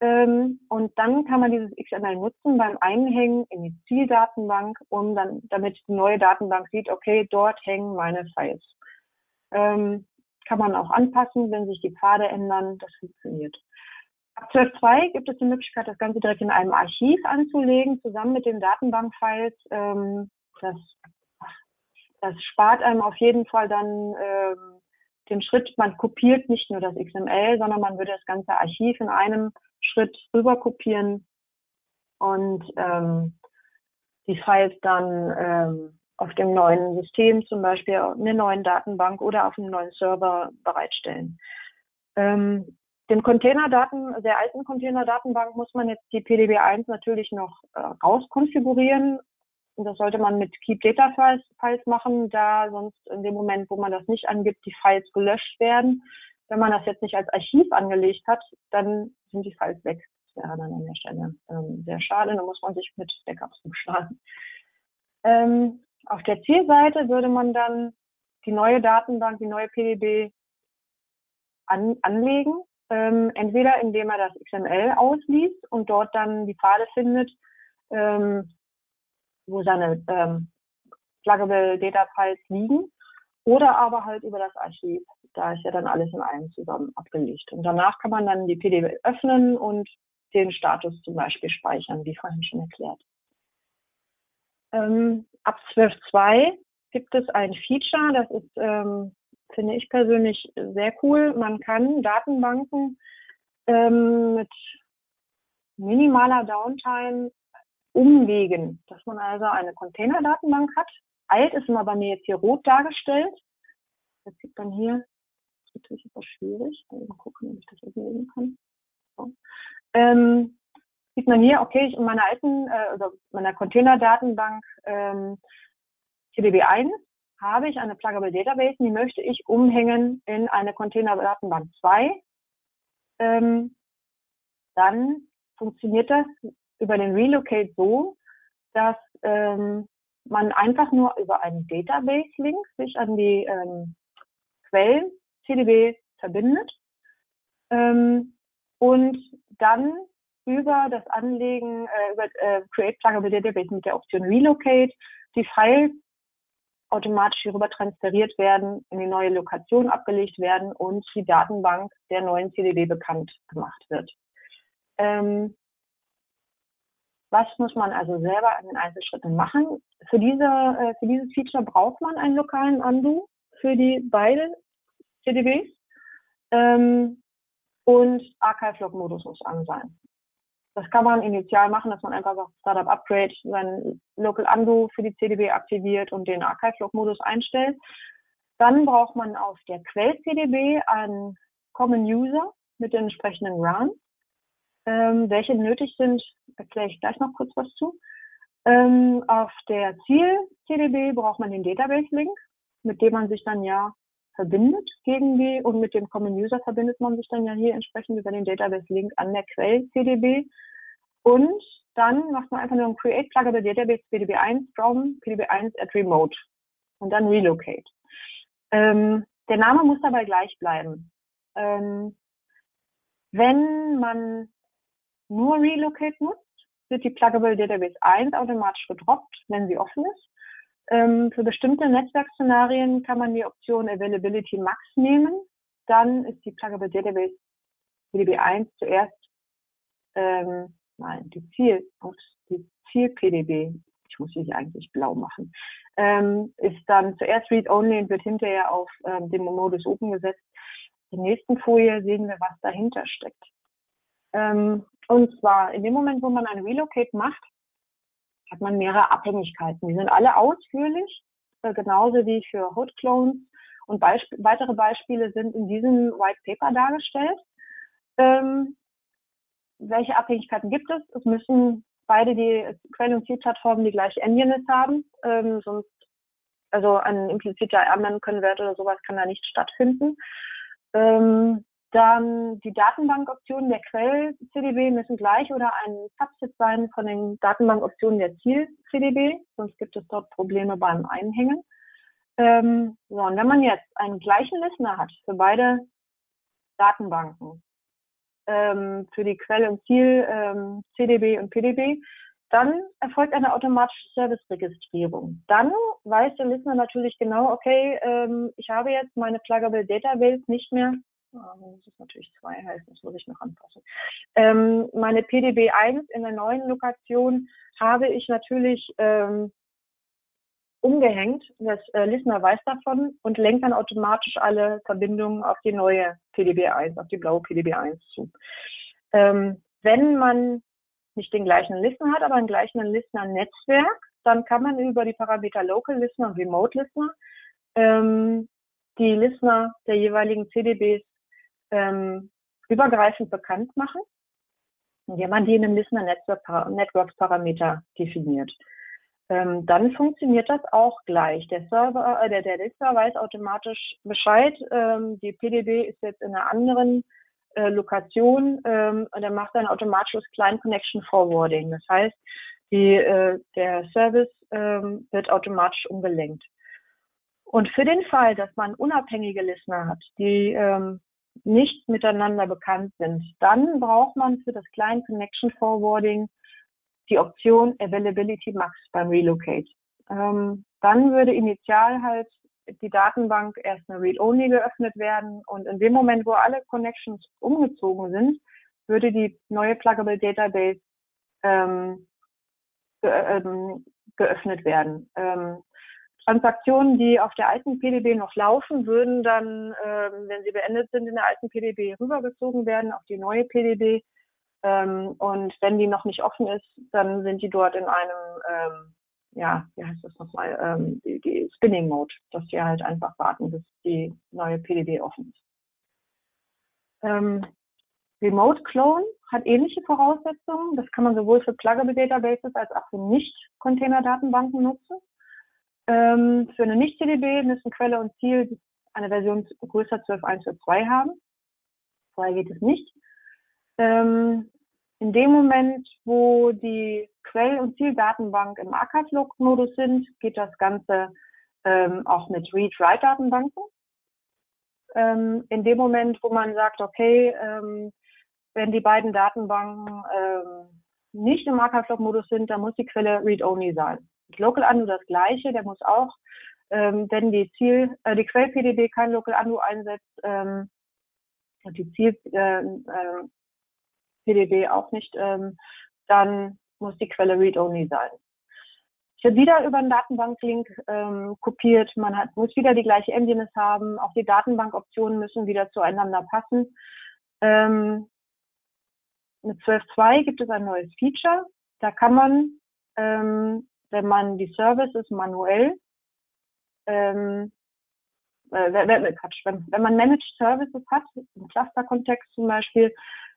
ähm, und dann kann man dieses XML nutzen beim Einhängen in die Zieldatenbank, um dann, damit die neue Datenbank sieht, okay, dort hängen meine Files. Ähm, kann man auch anpassen, wenn sich die Pfade ändern. Das funktioniert. Ab 12.2 gibt es die Möglichkeit, das Ganze direkt in einem Archiv anzulegen, zusammen mit den Datenbankfiles. Ähm, das, das spart einem auf jeden Fall dann ähm, den Schritt, man kopiert nicht nur das XML, sondern man würde das ganze Archiv in einem Schritt rüber kopieren und ähm, die Files dann ähm, auf dem neuen System, zum Beispiel in der neuen Datenbank oder auf einem neuen Server bereitstellen. Ähm, den Containerdaten, der alten Containerdatenbank muss man jetzt die PDB1 natürlich noch äh, rauskonfigurieren. Das sollte man mit Keep Data Files, Files machen, da sonst in dem Moment, wo man das nicht angibt, die Files gelöscht werden. Wenn man das jetzt nicht als Archiv angelegt hat, dann sind die Files weg. Das wäre dann an der Stelle ähm, sehr schade. Da muss man sich mit Backups umschlagen. Ähm, auf der Zielseite würde man dann die neue Datenbank, die neue PDB an, anlegen. Ähm, entweder indem er das XML ausliest und dort dann die Pfade findet, ähm, wo seine ähm, Pluggable Data Files liegen, oder aber halt über das Archiv. Da ist ja dann alles in einem zusammen abgelegt. Und danach kann man dann die PDB öffnen und den Status zum Beispiel speichern, wie vorhin schon erklärt. Ähm, ab 12.2 gibt es ein Feature, das ist, ähm, finde ich persönlich sehr cool. Man kann Datenbanken ähm, mit minimaler Downtime umlegen, dass man also eine Container-Datenbank hat. Alt ist immer bei mir jetzt hier rot dargestellt. Das sieht man hier ist natürlich etwas schwierig. Mal gucken, ob ich das überlegen kann. So. Ähm, sieht man hier, okay, ich in meiner alten, äh, also meiner Container-Datenbank ähm, TDB1 habe ich eine Pluggable Database, die möchte ich umhängen in eine Container-Datenbank 2. Ähm, dann funktioniert das über den Relocate so, dass ähm, man einfach nur über einen Database-Link sich an die ähm, Quellen CDB verbindet ähm, und dann über das Anlegen, äh, über äh, Create Pluggable Database mit der Option Relocate die Files automatisch hierüber transferiert werden, in die neue Lokation abgelegt werden und die Datenbank der neuen CDB bekannt gemacht wird. Ähm, was muss man also selber in den Einzelschritten machen? Für, diese, äh, für dieses Feature braucht man einen lokalen Undo für die beiden CDBs. Ähm, und Archive-Log-Modus muss an sein. Das kann man initial machen, dass man einfach sagt, Startup Upgrade, sein Local Undo für die CDB aktiviert und den Archive-Log-Modus einstellt. Dann braucht man auf der Quell-CDB einen Common User mit den entsprechenden Runs. Ähm, welche nötig sind, erkläre ich gleich noch kurz was zu. Ähm, auf der Ziel-CDB braucht man den Database-Link, mit dem man sich dann ja verbindet gegen die und mit dem Common User verbindet man sich dann ja hier entsprechend über den Database Link an der Quell CDB und dann macht man einfach nur ein Create Pluggable Database PDB1 from PDB1 at Remote und dann Relocate. Ähm, der Name muss dabei gleich bleiben. Ähm, wenn man nur Relocate nutzt, wird die Pluggable Database 1 automatisch gedroppt, wenn sie offen ist. Ähm, für bestimmte Netzwerkszenarien kann man die Option Availability Max nehmen. Dann ist die Pluggable Database PDB1 zuerst, ähm, nein, die Ziel, die Ziel-PDB, ich muss sie eigentlich blau machen, ähm, ist dann zuerst Read-Only und wird hinterher auf ähm, dem Modus Open gesetzt. In der nächsten Folie sehen wir, was dahinter steckt. Ähm, und zwar in dem Moment, wo man ein Relocate macht, hat man mehrere Abhängigkeiten. Die sind alle ausführlich, äh, genauso wie für Hot Clones. Und Beisp weitere Beispiele sind in diesem White Paper dargestellt. Ähm, welche Abhängigkeiten gibt es? Es müssen beide die Quellen- und Zielplattformen die gleiche Engine haben, ähm, sonst also ein impliziter Ermann-Konvert oder sowas kann da nicht stattfinden. Ähm, dann die Datenbankoptionen der Quell-CDB müssen gleich oder ein Subset sein von den Datenbankoptionen der Ziel-CDB, sonst gibt es dort Probleme beim Einhängen. Ähm, so, und wenn man jetzt einen gleichen Listener hat für beide Datenbanken, ähm, für die Quell- und Ziel ähm, CDB und PDB, dann erfolgt eine automatische Service-Registrierung. Dann weiß der Listener natürlich genau, okay, ähm, ich habe jetzt meine Pluggable Database nicht mehr Oh, das ist natürlich zwei heißt, das muss ich noch anpassen. Ähm, meine PDB1 in der neuen Lokation habe ich natürlich ähm, umgehängt. Das äh, Listener weiß davon und lenkt dann automatisch alle Verbindungen auf die neue PDB1, auf die blaue PDB1 zu. Ähm, wenn man nicht den gleichen Listener hat, aber ein gleichen Listener-Netzwerk, dann kann man über die Parameter Local Listener und Remote Listener ähm, die Listener der jeweiligen CDBs ähm, übergreifend bekannt machen, indem man die in einem Listener Networks Parameter definiert. Ähm, dann funktioniert das auch gleich. Der Server, äh, der, der Listener weiß automatisch Bescheid. Ähm, die PDB ist jetzt in einer anderen äh, Lokation ähm, und er macht dann automatisches Client Connection Forwarding. Das heißt, die, äh, der Service ähm, wird automatisch umgelenkt. Und für den Fall, dass man unabhängige Listener hat, die ähm, nicht miteinander bekannt sind, dann braucht man für das Client Connection Forwarding die Option Availability Max beim Relocate. Ähm, dann würde initial halt die Datenbank erst eine Read-Only geöffnet werden und in dem Moment, wo alle Connections umgezogen sind, würde die neue Pluggable Database ähm, ge ähm, geöffnet werden. Ähm, Transaktionen, die auf der alten PDB noch laufen, würden dann, ähm, wenn sie beendet sind, in der alten PDB rübergezogen werden auf die neue PDB. Ähm, und wenn die noch nicht offen ist, dann sind die dort in einem, ähm, ja, wie heißt das nochmal, ähm, die, die Spinning Mode, dass die halt einfach warten, bis die neue PDB offen ist. Ähm, Remote Clone hat ähnliche Voraussetzungen. Das kann man sowohl für Pluggable Databases als auch für Nicht-Container-Datenbanken nutzen. Ähm, für eine Nicht-CDB müssen Quelle und Ziel eine Version größer 12.1.2 haben. Vorher geht es nicht. Ähm, in dem Moment, wo die Quell- und Zieldatenbank im Archive-Log-Modus sind, geht das Ganze ähm, auch mit Read-Write-Datenbanken. Ähm, in dem Moment, wo man sagt, okay, ähm, wenn die beiden Datenbanken ähm, nicht im Archive-Log-Modus sind, dann muss die Quelle Read-Only sein. Local Undo das gleiche, der muss auch, ähm, wenn die Ziel, äh, die Quell-PDB kein Local Undo einsetzt, ähm, und die Ziel äh, äh, auch nicht, ähm, dann muss die Quelle Read-Only sein. Es wird wieder über einen Datenbanklink ähm, kopiert. Man hat, muss wieder die gleiche Engines haben. Auch die Datenbankoptionen müssen wieder zueinander passen. Ähm, mit 12.2 gibt es ein neues Feature. Da kann man ähm, wenn man die Services manuell, ähm, äh, wenn, wenn man Managed Services hat, im Cluster-Kontext zum Beispiel,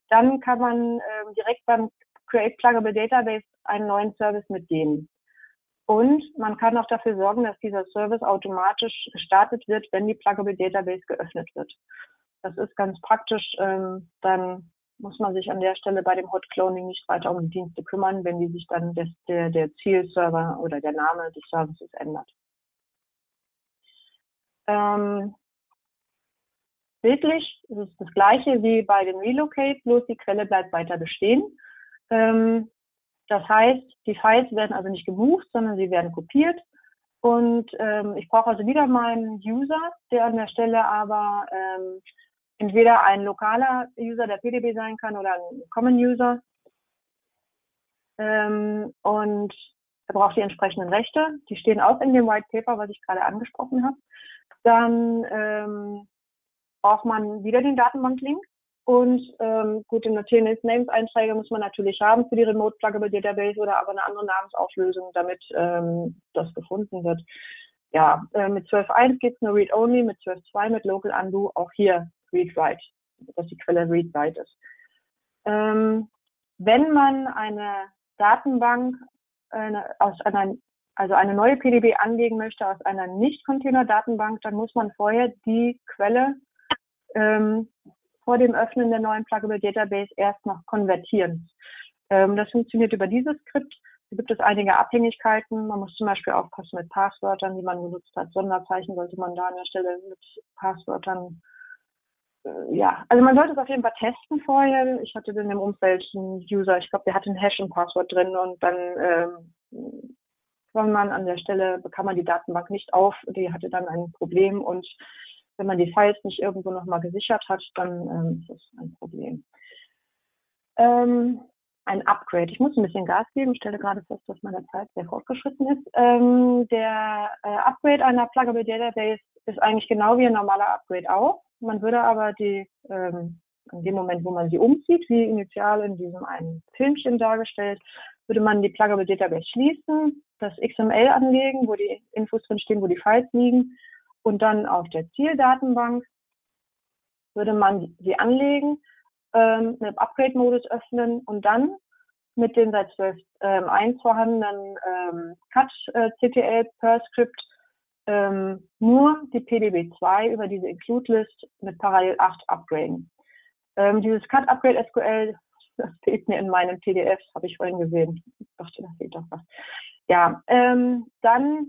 dann kann man ähm, direkt beim Create Pluggable Database einen neuen Service mitgeben. Und man kann auch dafür sorgen, dass dieser Service automatisch gestartet wird, wenn die Pluggable Database geöffnet wird. Das ist ganz praktisch. Ähm, dann muss man sich an der Stelle bei dem Hot Cloning nicht weiter um die Dienste kümmern, wenn die sich dann des, der, der Zielserver oder der Name des Services ändert. Ähm, bildlich ist es das gleiche wie bei dem Relocate, bloß die Quelle bleibt weiter bestehen. Ähm, das heißt, die Files werden also nicht gemoved, sondern sie werden kopiert. Und ähm, ich brauche also wieder meinen User, der an der Stelle aber ähm, entweder ein lokaler User der PDB sein kann oder ein Common User. Ähm, und er braucht die entsprechenden Rechte. Die stehen auch in dem White Paper, was ich gerade angesprochen habe. Dann ähm, braucht man wieder den Datenbanklink Und ähm, gut, in der TNS Names Einträge muss man natürlich haben für die Remote Pluggable Database oder aber eine andere Namensauflösung, damit ähm, das gefunden wird. Ja, äh, mit 12.1 geht es nur Read-Only, mit 12.2 mit Local Undo auch hier Read-Write, dass die Quelle Read-Write ist. Ähm, wenn man eine Datenbank eine, aus einer, also eine neue PDB anlegen möchte aus einer Nicht-Container-Datenbank, dann muss man vorher die Quelle ähm, vor dem Öffnen der neuen Pluggable Database erst noch konvertieren. Ähm, das funktioniert über dieses Skript. Da gibt es einige Abhängigkeiten. Man muss zum Beispiel aufpassen mit Passwörtern, die man benutzt hat. Sonderzeichen sollte man da an der Stelle mit Passwörtern äh, ja, also man sollte es auf jeden Fall testen vorher. Ich hatte dann im Umfeld einen User, ich glaube, der hatte ein Hash und Passwort drin und dann ähm, kann man an der Stelle, bekam man die Datenbank nicht auf, die hatte dann ein Problem und wenn man die Files nicht irgendwo nochmal gesichert hat, dann ähm, ist das ein Problem. Ähm, ein Upgrade. Ich muss ein bisschen Gas geben, stelle gerade fest, dass meine Zeit sehr fortgeschritten ist. Ähm, der äh, Upgrade einer Pluggable Database ist eigentlich genau wie ein normaler Upgrade auch. Man würde aber die, ähm, in dem Moment, wo man sie umzieht, wie initial in diesem einen Filmchen dargestellt, würde man die Pluggable Database schließen, das XML anlegen, wo die Infos drin stehen, wo die Files liegen und dann auf der Zieldatenbank würde man sie anlegen, ähm, mit Upgrade-Modus öffnen und dann mit dem seit 12.1 ähm, vorhandenen ähm, Cut-CTL äh, ähm, nur die PDB2 über diese Include-List mit Parallel 8 upgraden. Ähm, dieses Cut-Upgrade SQL, das fehlt mir in meinem PDF, habe ich vorhin gesehen. Ich dachte, da fehlt doch was. Ja, ähm, dann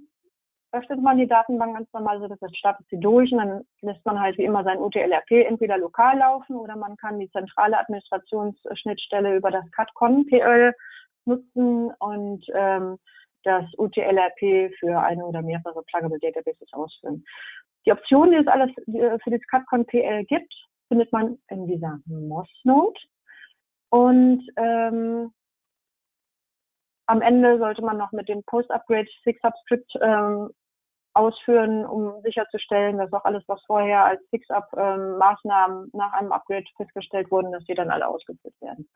öffnet man die Datenbank ganz normal, so dass das startet sie durch und dann lässt man halt wie immer sein UTLRP entweder lokal laufen oder man kann die zentrale Administrationsschnittstelle über das CAT-CON-PL nutzen und ähm, das UTLRP für eine oder mehrere Pluggable Databases ausführen. Die Optionen, die es alles für das CAT-CON-PL gibt, findet man in dieser MOS-Node und ähm, am Ende sollte man noch mit dem Post-Upgrade Six-Subscript ähm, ausführen, um sicherzustellen, dass auch alles, was vorher als Fix-Up-Maßnahmen ähm, nach einem Upgrade festgestellt wurden, dass die dann alle ausgeführt werden.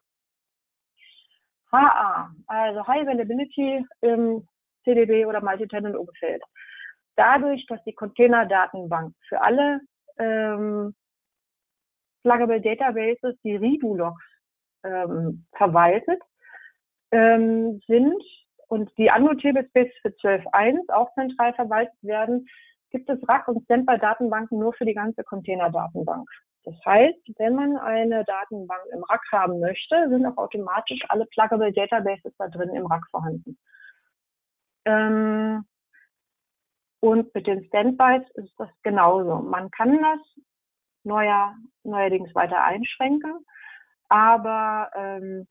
HA, also High Availability im CDB oder Multi-Tenant-Umfeld. Dadurch, dass die Container-Datenbank für alle ähm, Pluggable Databases die Redo-Logs ähm, verwaltet, ähm, sind und die Anno-Tablespace für 12.1 auch zentral verwaltet werden, gibt es RAC und Standby-Datenbanken nur für die ganze Container-Datenbank. Das heißt, wenn man eine Datenbank im RAC haben möchte, sind auch automatisch alle Pluggable Databases da drin im RAC vorhanden. Ähm, und mit den Standbys ist das genauso. Man kann das neuer, neuerdings weiter einschränken, aber ähm,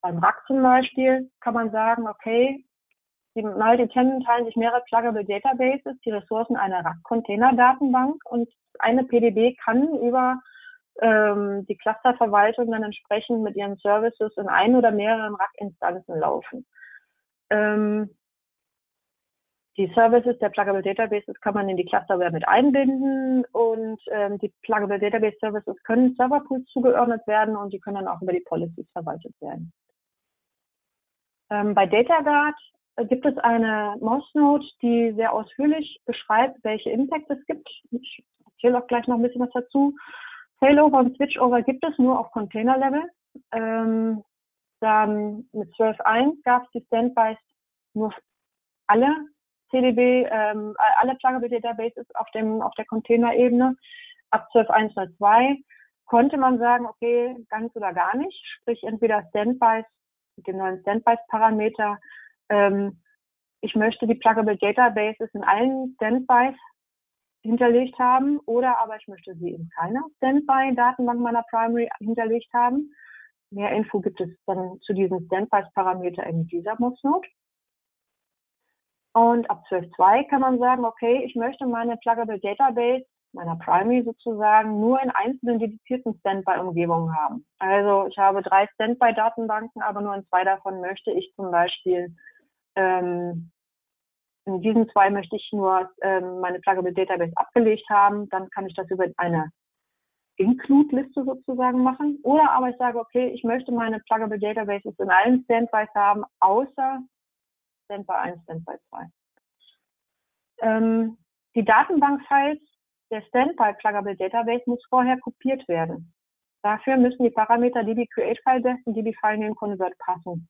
beim RAC zum Beispiel kann man sagen, okay, die Multi-Tenant teilen sich mehrere Pluggable Databases, die Ressourcen einer RAC-Container-Datenbank und eine PDB kann über ähm, die Clusterverwaltung dann entsprechend mit ihren Services in ein oder mehreren RAC-Instanzen laufen. Ähm, die Services der Pluggable Databases kann man in die Clusterware mit einbinden und ähm, die Pluggable Database Services können Serverpools zugeordnet werden und die können dann auch über die Policies verwaltet werden. Ähm, bei DataGuard gibt es eine Mouse-Note, die sehr ausführlich beschreibt, welche Impact es gibt. Ich erzähle auch gleich noch ein bisschen was dazu. Failover und Switchover gibt es nur auf Container-Level. Ähm, dann mit 12.1 gab es die Standbys nur alle CDB, ähm, alle Pluggable Databases auf dem auf der Container-Ebene. Ab 12.1.02 konnte man sagen, okay, ganz oder gar nicht. Sprich, entweder Standbys mit dem neuen Standbys-Parameter. Ähm, ich möchte die Pluggable Databases in allen Standbys hinterlegt haben oder aber ich möchte sie in keiner Standby-Datenbank meiner Primary hinterlegt haben. Mehr Info gibt es dann zu diesen Standbys-Parameter in dieser Modsnote. Und ab 12.2 kann man sagen, okay, ich möchte meine Pluggable Database meiner Primary sozusagen nur in einzelnen dedizierten Standby-Umgebungen haben. Also ich habe drei Standby-Datenbanken, aber nur in zwei davon möchte ich zum Beispiel, ähm, in diesen zwei möchte ich nur ähm, meine Pluggable Database abgelegt haben. Dann kann ich das über eine Include-Liste sozusagen machen. Oder aber ich sage, okay, ich möchte meine Pluggable Databases in allen Standbys haben, außer Standby 1, Standby 2. Ähm, die Datenbank-Files der Standby Pluggable Database muss vorher kopiert werden. Dafür müssen die Parameter DB Create File Desk und DB File Name Convert passen.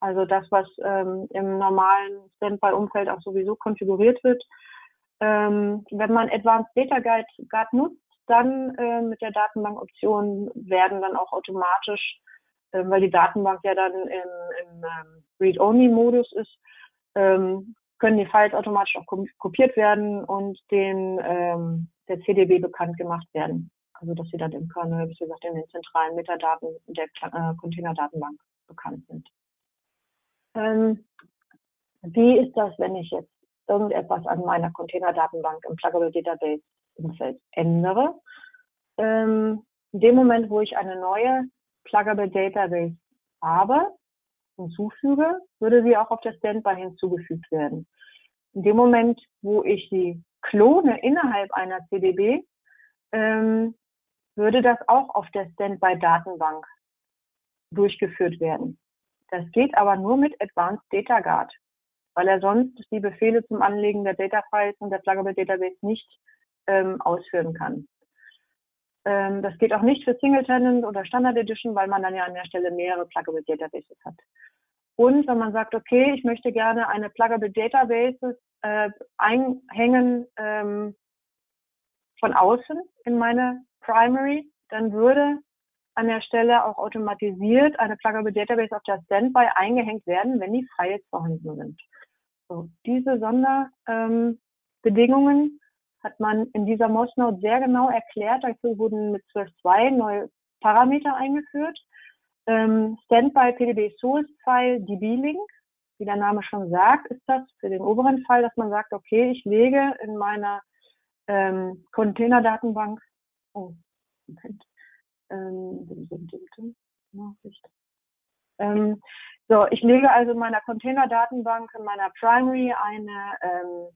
Also das, was ähm, im normalen Standby-Umfeld auch sowieso konfiguriert wird. Ähm, wenn man Advanced Data Guide, Guide nutzt, dann äh, mit der Datenbank-Option werden dann auch automatisch, äh, weil die Datenbank ja dann im, im ähm, Read-Only-Modus ist, ähm, können die Files automatisch auch kopiert werden und den ähm, der CDB bekannt gemacht werden. Also dass sie dann im Kernel, wie gesagt, in den zentralen Metadaten der äh, Container-Datenbank bekannt sind. Ähm, wie ist das, wenn ich jetzt irgendetwas an meiner Container-Datenbank im Pluggable Database Umfeld ändere? Ähm, in dem Moment, wo ich eine neue Pluggable Database habe, hinzufüge, würde sie auch auf der Standby hinzugefügt werden. In dem Moment, wo ich sie klone innerhalb einer CDB, ähm, würde das auch auf der Standby-Datenbank durchgeführt werden. Das geht aber nur mit Advanced Data Guard, weil er sonst die Befehle zum Anlegen der Data Files und der Pluggable Database nicht ähm, ausführen kann. Ähm, das geht auch nicht für Single Tenant oder Standard Edition, weil man dann ja an der Stelle mehrere Pluggable Databases hat. Und wenn man sagt, okay, ich möchte gerne eine Pluggable Database äh, einhängen ähm, von außen in meine Primary, dann würde an der Stelle auch automatisiert eine Pluggable Database auf der Standby eingehängt werden, wenn die Files vorhanden sind. So, diese Sonderbedingungen ähm, hat man in dieser Mossnote sehr genau erklärt. Dazu wurden mit 12.2 neue Parameter eingeführt. Ähm, Standby PDB Source File DB Link. Wie der Name schon sagt, ist das für den oberen Fall, dass man sagt, okay, ich lege in meiner ähm, Container-Datenbank, oh, Moment, ähm, Nachricht. Ähm, so, ich lege also in meiner Container-Datenbank in meiner Primary eine ähm,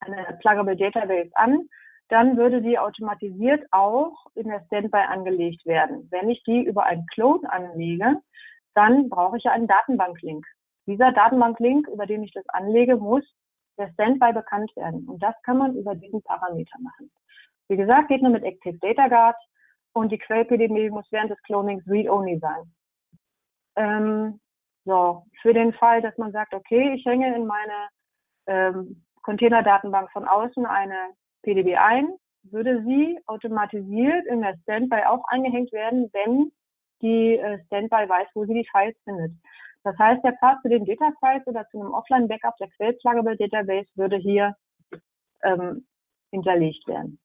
eine Pluggable Database an, dann würde die automatisiert auch in der Standby angelegt werden. Wenn ich die über einen Clone anlege, dann brauche ich ja einen Datenbanklink. Dieser Datenbanklink, über den ich das anlege, muss der Standby bekannt werden. Und das kann man über diesen Parameter machen. Wie gesagt, geht nur mit Active Data Guard und die Quell-PDB muss während des Clonings read-only sein. Ähm, so, für den Fall, dass man sagt, okay, ich hänge in meine ähm, Containerdatenbank von außen eine PDB ein, würde sie automatisiert in der Standby auch eingehängt werden, wenn die äh, Standby weiß, wo sie die Files findet. Das heißt, der Pfad zu den Data-Files oder zu einem Offline-Backup der Quellplugable Database würde hier ähm, hinterlegt werden.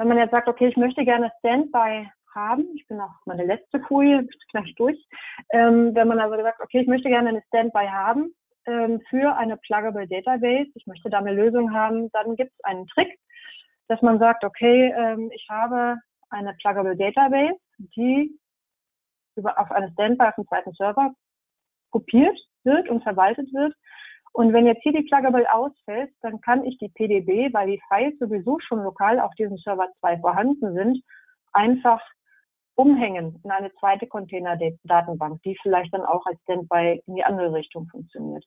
Wenn man jetzt sagt, okay, ich möchte gerne Standby haben, ich bin auch meine letzte Folie, gleich durch. Ähm, wenn man also sagt, okay, ich möchte gerne eine Standby haben, ähm, für eine Pluggable Database, ich möchte da eine Lösung haben, dann gibt es einen Trick, dass man sagt, okay, ähm, ich habe eine Pluggable Database, die über, auf eine Standby auf dem zweiten Server kopiert wird und verwaltet wird. Und wenn jetzt hier die Pluggable ausfällt, dann kann ich die PDB, weil die Files sowieso schon lokal auf diesem Server 2 vorhanden sind, einfach umhängen in eine zweite Container-Datenbank, die vielleicht dann auch als Standby in die andere Richtung funktioniert.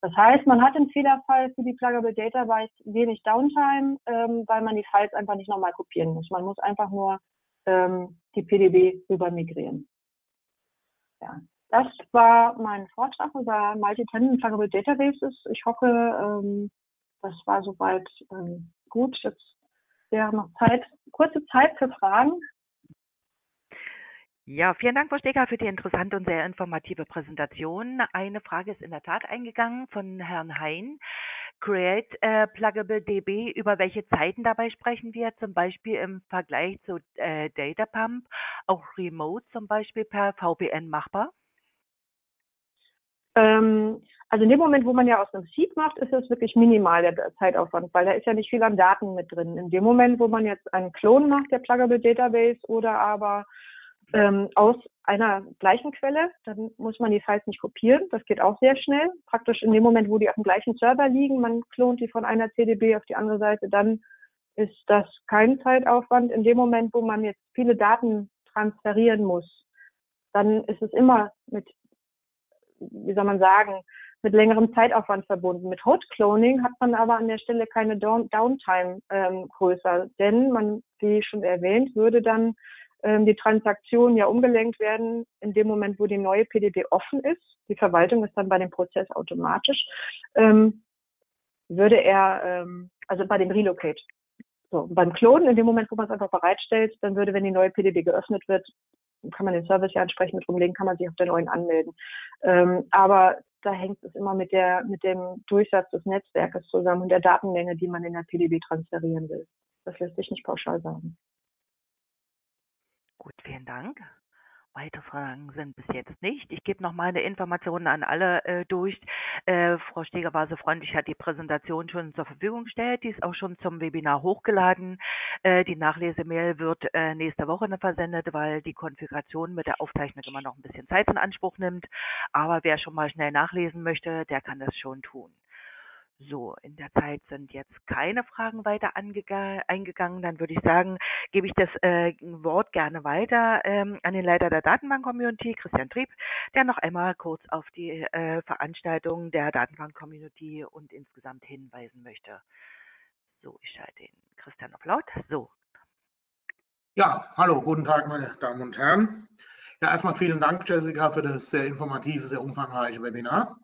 Das heißt, man hat im Fehlerfall für die Pluggable Database wenig Downtime, ähm, weil man die Files einfach nicht nochmal kopieren muss. Man muss einfach nur ähm, die PDB rüber migrieren. Ja, das war mein Vortrag über Multi-Tenant Pluggable Databases. Ich hoffe, ähm, das war soweit ähm, gut. Jetzt wäre noch Zeit, kurze Zeit für Fragen. Ja, vielen Dank, Frau Steger, für die interessante und sehr informative Präsentation. Eine Frage ist in der Tat eingegangen von Herrn Hein. Create äh, Pluggable DB, über welche Zeiten dabei sprechen wir? Zum Beispiel im Vergleich zu äh, Data Pump, auch remote zum Beispiel per VPN machbar? Ähm, also in dem Moment, wo man ja aus einem Seed macht, ist es wirklich minimal der Zeitaufwand, weil da ist ja nicht viel an Daten mit drin. In dem Moment, wo man jetzt einen Klon macht, der Pluggable Database oder aber ähm, aus einer gleichen Quelle. Dann muss man die Files nicht kopieren. Das geht auch sehr schnell. Praktisch in dem Moment, wo die auf dem gleichen Server liegen, man klont die von einer CDB auf die andere Seite, dann ist das kein Zeitaufwand. In dem Moment, wo man jetzt viele Daten transferieren muss, dann ist es immer mit, wie soll man sagen, mit längerem Zeitaufwand verbunden. Mit Hot Cloning hat man aber an der Stelle keine Down Downtime ähm, größer, denn man, wie schon erwähnt, würde dann ähm, die Transaktion ja umgelenkt werden in dem Moment, wo die neue PDB offen ist. Die Verwaltung ist dann bei dem Prozess automatisch. Ähm, würde er, ähm, also bei dem Relocate. So, beim Klonen, in dem Moment, wo man es einfach bereitstellt, dann würde, wenn die neue PDB geöffnet wird, kann man den Service ja entsprechend mit rumlegen, kann man sich auf der neuen anmelden. Ähm, aber da hängt es immer mit der, mit dem Durchsatz des Netzwerkes zusammen und der Datenmenge, die man in der PDB transferieren will. Das lässt sich nicht pauschal sagen. Gut, vielen Dank. Weitere Fragen sind bis jetzt nicht. Ich gebe noch meine Informationen an alle äh, durch. Äh, Frau Steger war so freundlich, hat die Präsentation schon zur Verfügung gestellt. Die ist auch schon zum Webinar hochgeladen. Äh, die Nachlesemail wird äh, nächste Woche versendet, weil die Konfiguration mit der Aufzeichnung immer noch ein bisschen Zeit in Anspruch nimmt. Aber wer schon mal schnell nachlesen möchte, der kann das schon tun. So, in der Zeit sind jetzt keine Fragen weiter eingegangen. Dann würde ich sagen, gebe ich das äh, Wort gerne weiter ähm, an den Leiter der Datenbank-Community, Christian Trieb, der noch einmal kurz auf die äh, Veranstaltung der Datenbank-Community und insgesamt hinweisen möchte. So, ich schalte den Christian auf laut. So. Ja, hallo, guten Tag, meine Damen und Herren. Ja, erstmal vielen Dank, Jessica, für das sehr informative, sehr umfangreiche Webinar.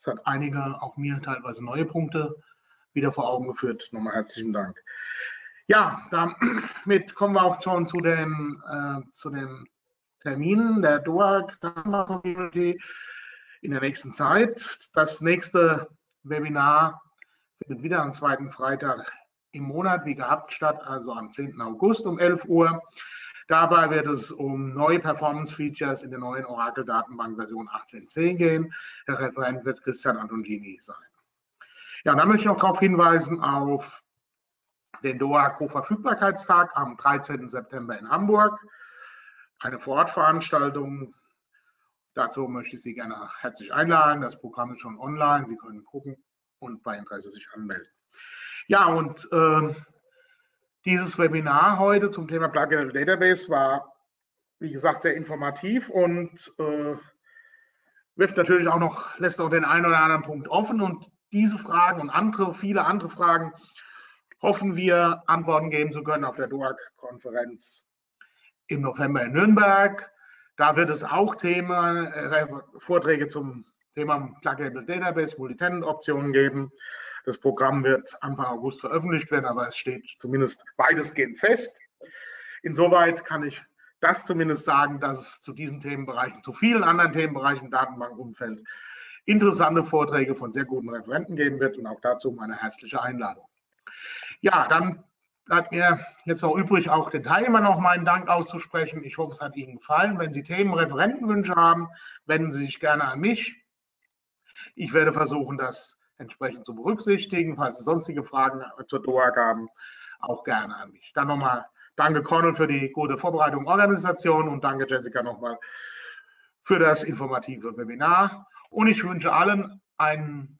Es hat einige, auch mir teilweise neue Punkte wieder vor Augen geführt. Nochmal herzlichen Dank. Ja, damit kommen wir auch schon zu den, äh, zu den Terminen der DOAG Community in der nächsten Zeit. Das nächste Webinar findet wieder am zweiten Freitag im Monat wie gehabt statt, also am 10. August um 11 Uhr. Dabei wird es um neue Performance-Features in der neuen Oracle-Datenbank Version 18.10 gehen. Der Referent wird Christian Antongini sein. Ja, dann möchte ich noch darauf hinweisen auf den DOA Co-Verfügbarkeitstag am 13. September in Hamburg. Eine Vorortveranstaltung. Dazu möchte ich Sie gerne herzlich einladen. Das Programm ist schon online. Sie können gucken und bei Interesse sich anmelden. Ja, und äh, dieses Webinar heute zum Thema Plugin Database war, wie gesagt, sehr informativ und äh, wirft natürlich auch noch, lässt auch den einen oder anderen Punkt offen. Und diese Fragen und andere, viele andere Fragen hoffen wir, Antworten geben zu können auf der DOAG-Konferenz im November in Nürnberg. Da wird es auch Thema, äh, Vorträge zum Thema Plugable Database, Multitenant-Optionen geben. Das Programm wird Anfang August veröffentlicht werden, aber es steht zumindest weitestgehend fest. Insoweit kann ich das zumindest sagen, dass es zu diesen Themenbereichen, zu vielen anderen Themenbereichen im Datenbankumfeld interessante Vorträge von sehr guten Referenten geben wird und auch dazu meine herzliche Einladung. Ja, dann bleibt mir jetzt noch übrig, auch den Teilnehmern noch meinen Dank auszusprechen. Ich hoffe, es hat Ihnen gefallen. Wenn Sie Themen, Referentenwünsche haben, wenden Sie sich gerne an mich. Ich werde versuchen, das entsprechend zu berücksichtigen. Falls Sie sonstige Fragen zur DOAG haben, auch gerne an mich. Dann nochmal danke Cornel für die gute Vorbereitung und Organisation und danke Jessica nochmal für das informative Webinar. Und ich wünsche allen ein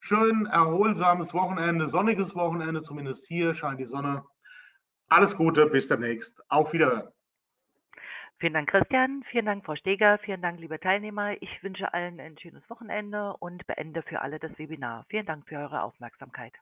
schön erholsames Wochenende, sonniges Wochenende, zumindest hier scheint die Sonne. Alles Gute, bis demnächst. Auf Wiedersehen. Vielen Dank, Christian. Vielen Dank, Frau Steger. Vielen Dank, liebe Teilnehmer. Ich wünsche allen ein schönes Wochenende und beende für alle das Webinar. Vielen Dank für eure Aufmerksamkeit.